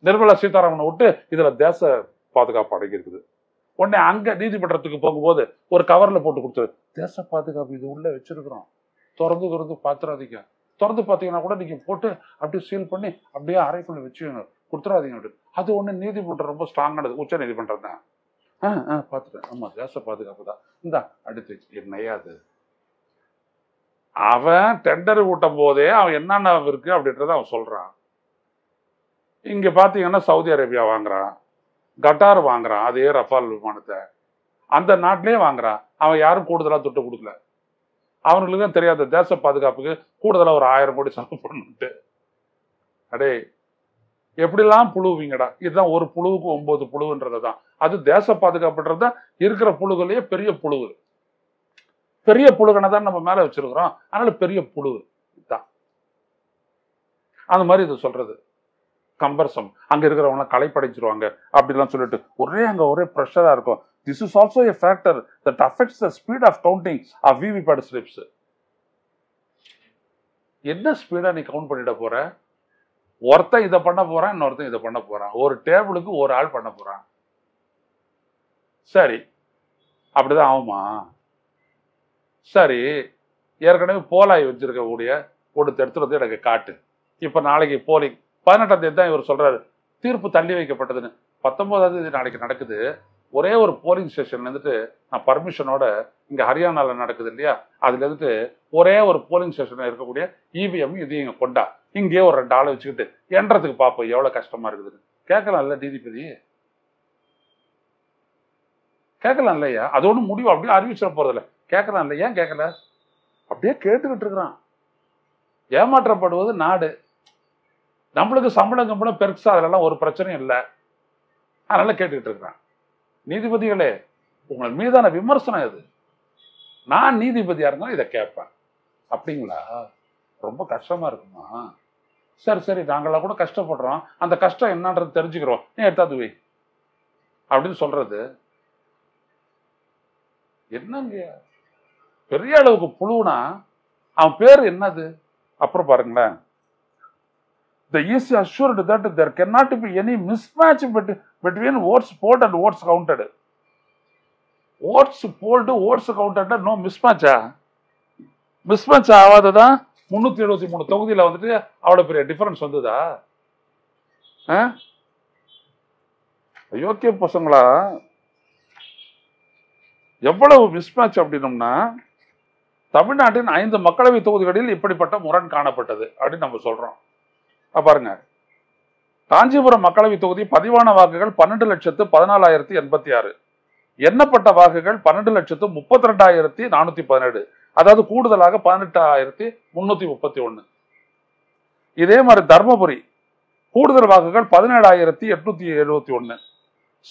நிர்மலா சீதாராமனை விட்டு இதுல தேச பாதுகாப்பு அடங்கி இருக்குது. உடனே அங்க நீதிமன்றத்துக்கு போகும்போது ஒரு கவர்ல போட்டு கொடுத்துரு. தேச பாதுகாப்பு இது உள்ள வச்சிருக்கிறோம். திறந்து திறந்து பாத்துறாதீங்க. திறந்து பார்த்தீங்கன்னா கூட நீங்க போட்டு அப்படியே சீல் பண்ணி அப்படியே அறைக்குள்ள வச்சுக்கணும் கொடுத்துடாதீங்க அது ஒண்ணு நீதிமன்றம் ரொம்ப ஸ்ட்ராங்கானது உச்ச நீதிமன்றம் தான். ஆ ஆ பார்த்துட்டேன். ஆமாம் தேச பாதுகாப்பு தான் இந்தா அடுத்து. என்னையா அது அவன் டெண்டர் ஊட்டும் போதே அவன் என்னென்ன இருக்கு அப்படின்றத அவன் சொல்கிறான் இங்கே பார்த்தீங்கன்னா சவுதி அரேபியா வாங்குறான். கட்டார் வாங்குறான் அதே ரஃபால் விமானத்தை. அந்த நாட்டிலே வாங்குறான். அவன் யாரும் கூடுதலாக துட்டு கொடுக்கல. அவனுங்களுக்கும் தெரியாத தேச பாதுகாப்புக்கு கூடுதலாக ஒரு ஆயிரம் கோடி செலவு பண்ணுட்டு அடே எப்படிலாம் புழுவீங்கடா? இதுதான் ஒரு புழுவுக்கு ஒன்பது புழுவுன்றது தான். அது தேச பாதுகாப்புன்றது தான் இருக்கிற புழுகளையே பெரிய புழுவு. பெரிய புழுகனை தான் நம்ம மேலே வச்சிருக்கிறோம். அதனால பெரிய புழுவு. இதுதான். அந்த மாதிரி இது சொல்றது. கம்பர்சம். அங்க இருக்கிறவங்க களைப்படைச்சிருவாங்க அப்படிலாம் சொல்லிட்டு ஒரே அங்க ஒரே ப்ரெஷரா இருக்கும். This is also a factor that affects the speed of counting of VVPAT slips என்ன ஸ்பீடா நீ கவுண்ட் பண்ணிட போற? ஒருத்தன் இதை பண்ண போறான் இன்னொருத்தன் இதை பண்ண போறான். ஒரு டேபிளுக்கு ஒரு ஆள் பண்ண போறான். சரி. அப்படிதான் ஆகுமா? சரி. ஏற்கனவே போலாய் வச்சிருக்க கூடிய கொடுத்து எடுத்துட்டு எனக்கு காட்டு. இப்ப நாளைக்கு போலிங் பதினெட்டாம் தேதி தான் இவர் சொல்றாரு தீர்ப்பு தள்ளி வைக்கப்பட்டதுன்னு. பத்தொன்பதாம் தேதி நாளைக்கு நடக்குது. ஒரே ஒரு போலிங் ஸ்டேஷன்ல இருந்துட்டு நான் பர்மிஷனோட இங்க ஹரியானால நடக்குது இல்லையா? அதுல இருந்துட்டு ஒரே ஒரு போலிங் ஸ்டேஷன்ல இருக்கக்கூடிய இவிஎம் இதையும் கொண்டா. இங்கேயே ஒரு ரெண்டு ஆளை வச்சுக்கிட்டு எண்றதுக்கு பார்ப்போம் எவ்வளோ கஷ்டமா இருக்குதுன்னு. கேட்கலாம்ல நீதிபதி கேட்கலாம் இல்லையா? அது ஒன்றும் முடிவு அப்படியே அறிவிச்சிட போறதில்ல. கேட்கலாம் இல்லை ஏன் கேட்கல? அப்படியே கேட்டுக்கிட்டு இருக்கிறான். ஏமாற்றப்படுவது நாடு. நம்மளுக்கு சம்பளம் கம்பளம் பெருசா அதெல்லாம் ஒரு பிரச்சனையும் இல்லை. அதனால கேட்டுக்கிட்டு இருக்கிறான். நீதிபதிகளே உங்கள் மீதான விமர்சனம் இது நான் நீதிபதியா இருந்தாலும் இதை கேட்பேன். அப்படிங்களா? ரொம்ப கஷ்டமா இருக்குமா? சரி சரி நாங்களாம் கூட கஷ்டப்படுறோம் அந்த கஷ்டம் என்னன்றது தெரிஞ்சுக்கிறோம் நீ எடுத்தாது வை அப்படின்னு சொல்றது என்னங்க பெரிய அளவுக்கு புழுனா அவன் பேர் என்னது அப்புறம் பாருங்களேன் the is assured that there can not be any mismatch between votes polled and votes counted votes polled votes counted no மிஸ்மேட்சா mismatch ஆகாததான் முன்னூத்தி எழுபத்தி மூணு தொகுதியில வந்துட்டு அவ்வளவு பெரிய டிஃபரன்ஸ் வந்ததா? அயோக்கிய பசங்களா? எவ்வளவு மிஸ்மேட்ச் அப்படின்னோம்னா தமிழ்நாட்டின் ஐந்து மக்களவை தொகுதிகளில் இப்படிப்பட்ட முரண் காணப்பட்டது அப்படின்னு நம்ம சொல்றோம். அப்ப பாருங்க. காஞ்சிபுரம் மக்களவை தொகுதி பதிவான வாக்குகள் பன்னெண்டு லட்சத்து பதினாலாயிரத்தி எண்பத்தி ஆறு. எண்ணப்பட்ட வாக்குகள் பன்னெண்டு லட்சத்து முப்பத்தி ரெண்டாயிரத்தி நானூத்தி பதினேழு. அதாவது கூடுதலாக பதினெட்டாயிரத்தி முன்னூத்தி முப்பத்தி ஒண்ணு. இதே மாதிரி தர்மபுரி கூடுதல் வாக்குகள் பதினேழாயிரத்தி எட்நூத்தி எழுபத்தி ஒண்ணு.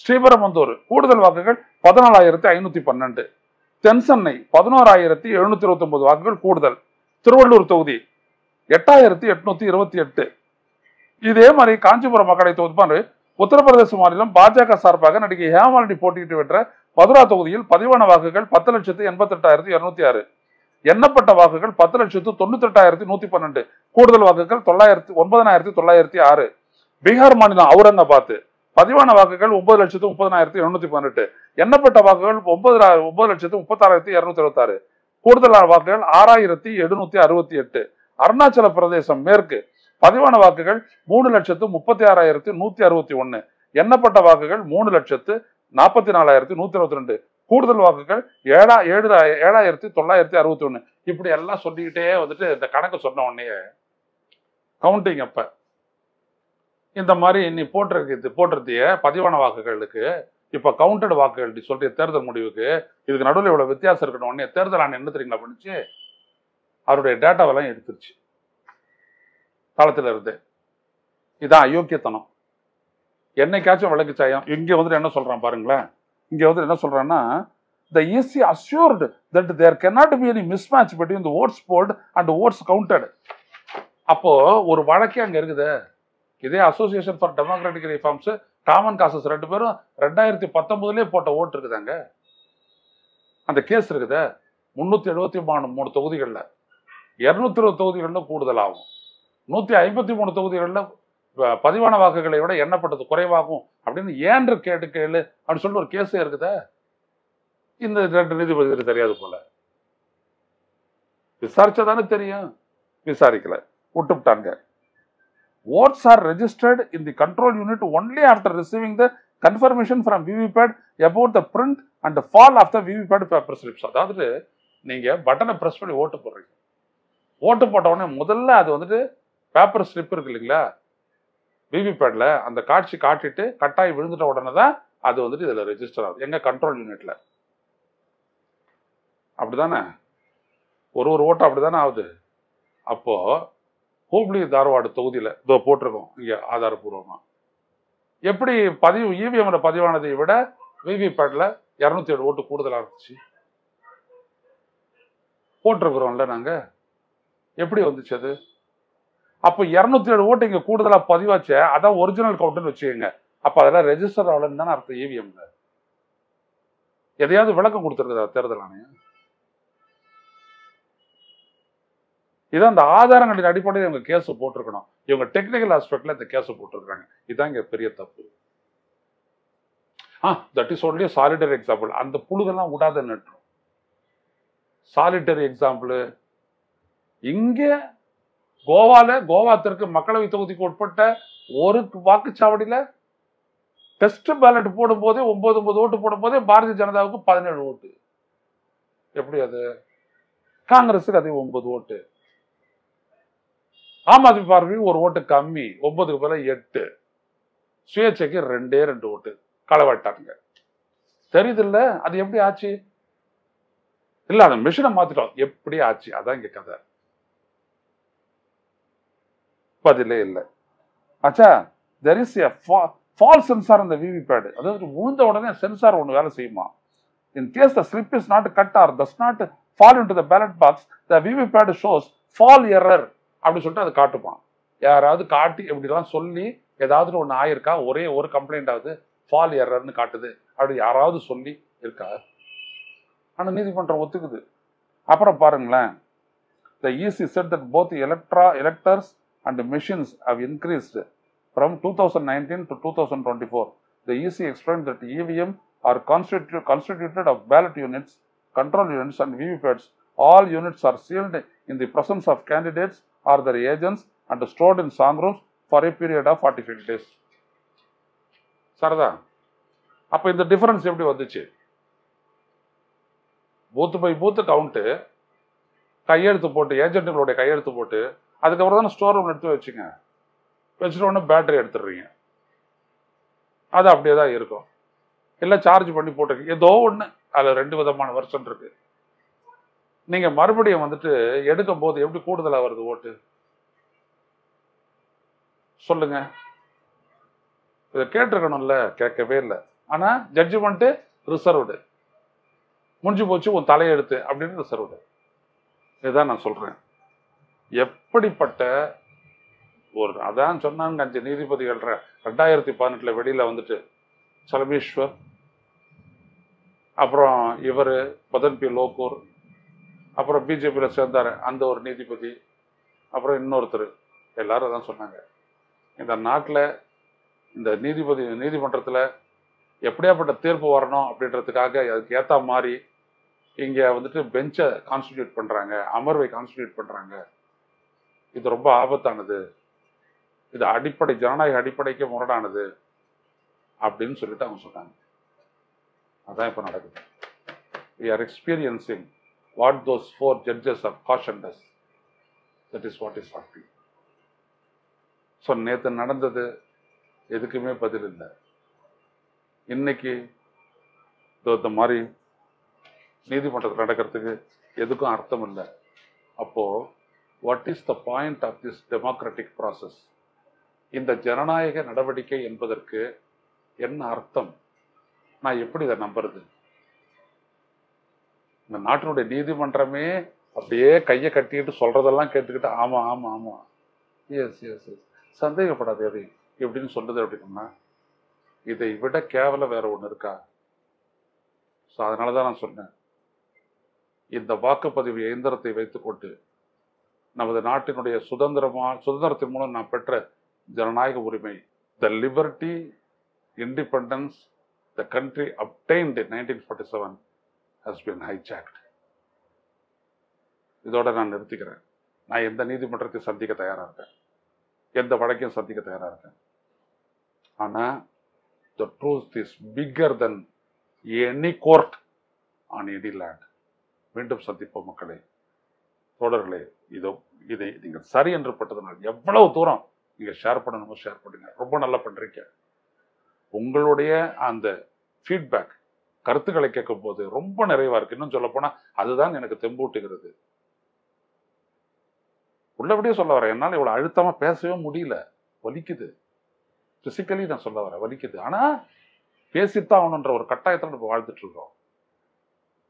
ஸ்ரீபரமந்தூர் கூடுதல் வாக்குகள் பதினாலாயிரத்தி ஐநூத்தி பன்னெண்டு. தென்சென்னை பதினோராயிரத்தி எழுநூத்தி இருபத்தி ஒன்பது வாக்குகள் கூடுதல். திருவள்ளூர் தொகுதி எட்டாயிரத்தி எட்நூத்தி இருபத்தி எட்டு. இதே மாதிரி காஞ்சிபுரம் மக்களை தொகுதி உத்தரப்பிரதேச மாநிலம் பாஜக சார்பாக நடிகை ஹேமாலினி போட்டியிட்டு வென்ற மதுரா தொகுதியில் பதிவான வாக்குகள் பத்து லட்சத்து எண்பத்தி எட்டாயிரத்தி இருநூத்தி ஆறு. எண்ணப்பட்ட வாக்குகள் பத்து லட்சத்து தொண்ணூத்தி எட்டாயிரத்தி நூத்தி பன்னெண்டு. கூடுதல் வாக்குகள் தொள்ளாயிரத்தி ஒன்பதனாயிரத்தி தொள்ளாயிரத்தி ஆறு. பீகார் மாநிலம் அவுரங்காபாத். பதிவான வாக்குகள் ஒன்பது லட்சத்து முப்பதனாயிரத்தி எழுநூத்தி பதினெட்டு எண்ணப்பட்ட வாக்குகள் ஒன்பது ஒன்பது லட்சத்து முப்பத்தாறாயிரத்தி இருநூத்தி இருபத்தாறு கூடுதலான வாக்குகள் ஆறாயிரத்தி எழுநூத்தி அறுபத்தி எட்டு. அருணாச்சல பிரதேசம் மேற்கு. பதிவான வாக்குகள் மூணு லட்சத்து முப்பத்தி ஆறாயிரத்தி நூத்தி அறுபத்தி ஒன்னு. எண்ணப்பட்ட வாக்குகள் மூணு லட்சத்து நாற்பத்தி நாலாயிரத்தி நூத்தி இருபத்தி ரெண்டு. கூடுதல் வாக்குகள் ஏழா ஏழு ஏழாயிரத்தி தொள்ளாயிரத்தி அறுபத்தி ஒன்று இப்படி எல்லாம் சொல்லிக்கிட்டே வந்துட்டு இந்த கணக்கு சொன்ன உடனே கவுண்டிங் அப்போ இந்த மாதிரி நீ போட்டிருக்கு போட்டிருத்திய பதிவான வாக்குகளுக்கு இப்போ கவுண்டட் வாக்குகள் நீ சொல்கிற தேர்தல் முடிவுக்கு இதுக்கு நடுவில் இவ்வளோ வித்தியாசம் இருக்கணும். உடனே தேர்தல் ஆணையம் என்ன தெரியுங்களா பண்ணிச்சு? அவருடைய டேட்டாவெல்லாம் எடுத்துருச்சு. காலத்தில் இருந்து இதான் அயோக்கியத்தனம். என்னைக்காச்சும் விளக்கு சாயம். இங்கே வந்துட்டு என்ன சொல்கிறான் பாருங்களேன். இங்கே வந்து என்ன சொல்றான்னா the EC assured that there cannot be any mismatch between the votes polled and votes counted அப்போ ஒரு வழக்கே அங்கே இருக்குது. இதே Association for Democratic Reforms Common Causes ரெண்டு பேரும் ரெண்டாயிரத்தி பத்தொம்போதுலேயே போட்ட ஓட்டு இருக்குதாங்க அந்த கேஸ் இருக்குது. முந்நூற்றி எழுபத்தி மூணு மூணு தொகுதிகளில். இருநூத்தி இருபது தொகுதிகளில் கூடுதலாகும். நூற்றி ஐம்பத்தி மூணு தொகுதிகளில் பதிவான வாக்குகளை விட எண்ணப்பட்டது குறைவாகும் அப்படின்னு ஏன்று கேட்டு கேளு அப்படின்னு சொல்லிட்டு ஒரு கேஸே இருக்குதே. இந்த ரெண்டு நீதிபதிகளுக்கு தெரியாது போல. விசாரிச்சதானே தெரியும். விசாரிக்கல. விட்டுவிட்டாங்க votes are registered in the control unit only after receiving the confirmation from VVPAT about the print and the fall of the VVPAT paper slips அதாவது நீங்கள் பட்டனை ப்ரெஸ் பண்ணி ஓட்டு போடுறீங்க. ஓட்டு போட்ட உடனே முதல்ல அது வந்துட்டு பேப்பர் ஸ்லிப் இருக்கு இல்லைங்களா? விவிபேட்ல அந்த காட்சி காட்டிட்டு கட்டாயம் விழுந்துட்ட உடனே தான் அது வந்துட்டு இதில் ரெஜிஸ்டர் ஆகுது. எங்கள் கண்ட்ரோல் யூனிட்டில் அப்படிதானே? ஒரு ஒரு ஓட்டம் அப்படிதானே ஆகுது. அப்போது ஹூப்ளி தார்வாடு தொகுதியில் இதோ போட்டிருக்கோம். இங்கே ஆதாரபூர்வமாக எப்படி பதிவு இவிஎம்ல பதிவானதை விட விவிபேட்டில் இரநூத்தி ஏழு ஓட்டு கூடுதலாக இருந்துச்சு? போட்டிருக்கிறோம்ல நாங்கள் எப்படி வந்துச்சு அது? அப்போ இரநூத்தி ஏழு ஓட்டு இங்கே கூடுதலாக பதிவாச்சே அதான் ஒரிஜினல் கவுண்ட்னு வச்சுக்கோங்க. அப்போ அதெல்லாம் ரெஜிஸ்டர் ஆகலன்னு தானே அர்த்தம் இவிஎம்ல எதையாவது விளக்கம் கொடுத்துருக்குதா தேர்தல் ஆணையம்? இதான் இந்த ஆதாரங்களின் அடிப்படையில் இவங்க கேஸ் போட்டிருக்கணும். இவங்க டெக்னிக்கல் ஆஸ்பெக்ட்ல இந்த கேஸ் போட்டிருக்காங்க. இதுதான் இங்க பெரிய தப்பு. ஆ that is only solitary example அந்த புழுகெல்லாம் விடாத நட்டுரும் சாலிட்டரி எக்ஸாம்பிள் இங்கே கோவால கோவா தெற்கு மக்களவை தொகுதிக்கு உட்பட்ட ஒரு வாக்குச்சாவடியில டெஸ்ட் பேலட் போடும்போதே ஒன்பது ஒன்பது ஓட்டு போடும்போதே பாரதிய ஜனதாவுக்கு பதினேழு ஓட்டு. எப்படி அது? காங்கிரஸுக்கு அதே ஒன்பது ஓட்டு. ஆம் ஆத்மி பார்வை ஒரு ஓட்டு கம்மி ஒன்பதுக்கு பதில எட்டு. சுயேட்சைக்கு ரெண்டே ரெண்டு ஓட்டு. களவாட்டாங்க. தெரியுது இல்ல அது எப்படி ஆச்சு? இல்ல அந்த மிஷினை மாத்திட்டோம். எப்படி ஆச்சு? அதான் இங்க கதை. பதிலே இல்லை. ஆச்சா there is a fall sensor இந்த விவிபேடு அதாவது விழுந்த உடனே சென்சார் ஒன்று வேலை செய்யுமா? In case the slip is not cut or thus not fall into the ballot box the VVPAT shows fall error அப்படின்னு சொல்லிட்டு அது காட்டுப்பான் யாராவது காட்டி இப்படிலாம் சொல்லி ஏதாவது ஒன்று ஆயிருக்கா? ஒரே ஒரு கம்ப்ளைண்ட் ஆகுது ஃபால் எரர்னு காட்டுது. அப்படி யாராவது சொல்லி இருக்கா? ஆனால் நீதிமன்றம் ஒத்துக்குது. அப்புறம் பாருங்களேன். The EC said that both Electra electors and machines have increased from two thousand nineteen to two thousand twenty four the EC explain that EVM are கான்ஸ்டியூ constituted of ballot units control units and VVPATs. All units are sealed in the presence of candidates or their agents and stored in song rooms for a period of 45 days. சரதா அப்ப இந்த difference எப்படி வந்துச்சு பூத்து by பூத்து count கையெழுத்து போட்டு ஏஜென்ட்டுகளுடைய கையெழுத்து போட்டு அதுக்கப்புறம் தானே ஸ்டோர் ரூம் எடுத்து வச்சுங்க. வச்சுட்டு ஒன்று பேட்டரி எடுத்துடுறீங்க. அது அப்படியே தான் இருக்கும். இல்லை சார்ஜ் பண்ணி போட்டிருக்கு ஏதோ ஒன்று அதில் ரெண்டு விதமான வருஷன் இருக்கு. நீங்கள் மறுபடியும் வந்துட்டு எடுக்கும் போது எப்படி கூடுதலாக வருது ஓட்டு? சொல்லுங்க. இதை கேட்டிருக்கணும்ல கேட்கவே இல்லை. ஆனால் ஜட்ஜ்மெண்ட்டு ரிசர்வ்டு முடிஞ்சு போச்சு உன் தலையெழுத்து அப்படின்னு ரிசர்வ்டு இதுதான் நான் சொல்கிறேன் எப்படிப்பட்ட ஒரு அதான் சொன்னாங்க அஞ்சு நீதிபதிகள் ரெண்டாயிரத்தி பதினெட்டுல வெளியில வந்துட்டு சலமேஸ்வர் அப்புறம் இவர் பதன் பி. லோகூர் அப்புறம் பிஜேபியில் சேர்ந்தார் அந்த ஒரு நீதிபதி அப்புறம் இன்னொருத்தர். எல்லாரும் அதான் சொன்னாங்க. இந்த நாட்டில் இந்த நீதிபதி நீதிமன்றத்தில் எப்படியாப்பட்ட தீர்ப்பு வரணும் அப்படின்றதுக்காக அதுக்கு ஏற்ற மாதிரி இங்கே வந்துட்டு பெஞ்சை கான்ஸ்டியூட் பண்ணுறாங்க அமர்வை கான்ஸ்டியூட் பண்ணுறாங்க இது ரொம்ப ஆபத்தானது. இது அடிப்படை ஜனநாயக அடிப்படைக்கு முரடானது அப்படின்னு சொல்லிட்டு அவங்க சொன்னாங்க அதான் இப்போ நடக்குது. We are experiencing what those four judges are caution us. That is what is happening. So நேற்று நடந்தது எதுக்குமே பதில் இல்லை. இன்னைக்கு இந்த மாதிரி நீதிமன்றத்தில் நடக்கிறதுக்கு எதுக்கும் அர்த்தம் இல்லை. அப்போது what is the point of this democratic process இந்த ஜனநாயக நடவடிக்கை என்பதற்கு என்ன அர்த்தம்? நான் எப்படி இதை நம்புறது? இந்த நாட்டினுடைய நீதிமன்றமே அப்படியே கையை கட்டிக்கிட்டு சொல்றதெல்லாம் கேட்டுக்கிட்டு ஆமா ஆமா ஆமா. எஸ் எஸ் எஸ் சந்தேகப்படாது அது. எப்படின்னு சொல்லுது அப்படின்னா இதை விட கேவலம் வேற ஒன்று இருக்கா? ஸோ அதனால தான் நான் சொன்னேன். இந்த வாக்குப்பதிவு இயந்திரத்தை வைத்துக்கொண்டு நமது நாட்டினுடைய சுதந்திரமா சுதந்திரத்தின் மூலம் நான் பெற்ற ஜனநாயக உரிமை. The liberty independence the country obtained nineteen forty seven has been hijacked இதோட நான் நிறுத்திக்கிறேன். நான் எந்த நீதிமன்றத்தை சந்திக்க தயாராக இருக்கேன்? எந்த வழக்கையும் சந்திக்க தயாராக இருக்கேன்? ஆனால் the truth is bigger than any court on any land மீண்டும் சந்திப்போம் மக்களை. தோழர்களே இதோ இதை நீங்கள் சரி என்று பட்டதனால் எவ்வளவு தூரம் நீங்க ஷேர் பண்ணணுமோ ஷேர் பண்ணுங்க. ரொம்ப நல்லா பண்றீங்க. உங்களுடைய அந்த ஃபீட்பேக் கருத்துக்களை கேட்கும் போது ரொம்ப நிறைவா இருக்கு. இன்னும் சொல்ல போனால் அதுதான் எனக்கு தெம்பூட்டுகிறது. உள்ளபடியே சொல்ல வரேன். என்னால் இவ்வளவு அழுத்தமா பேசவே முடியல. வலிக்குது. பிசிக்கலி நான் சொல்ல வரேன் வலிக்குது. ஆனா பேசித்தான் ஆகணுன்ற ஒரு கட்டாயத்தில் நம்ம வாழ்ந்துட்டு இருக்கோம்.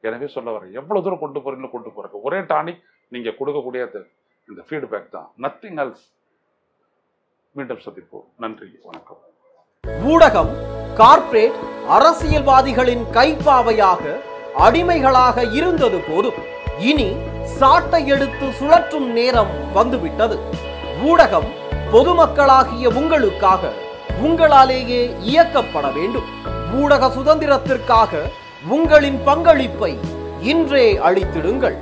எனவே சொல்ல வரேன் எவ்வளோ தூரம் கொண்டு போறீங்களோ கொண்டு போறீங்க ஒரே டானிக் நீங்க கொடுக்கக்கூடிய இந்த ஃபீட்பேக் தான். நத்திங் எல்ஸ் மீண்டும் சந்திப்போம். நன்றி. வணக்கம். ஊடகம் கார்ப்பரேட் அரசியல்வாதிகளின் கைப்பாவையாக அடிமைகளாக இருந்தது போதும். இனி சாட்டை எடுத்து சுழற்றும் நேரம் வந்துவிட்டது. ஊடகம் பொதுமக்களாகிய உங்களுக்காக உங்களாலேயே இயக்கப்பட வேண்டும். ஊடக சுதந்திரத்திற்காக உங்களின் பங்களிப்பை இன்றே அளித்திடுங்கள்.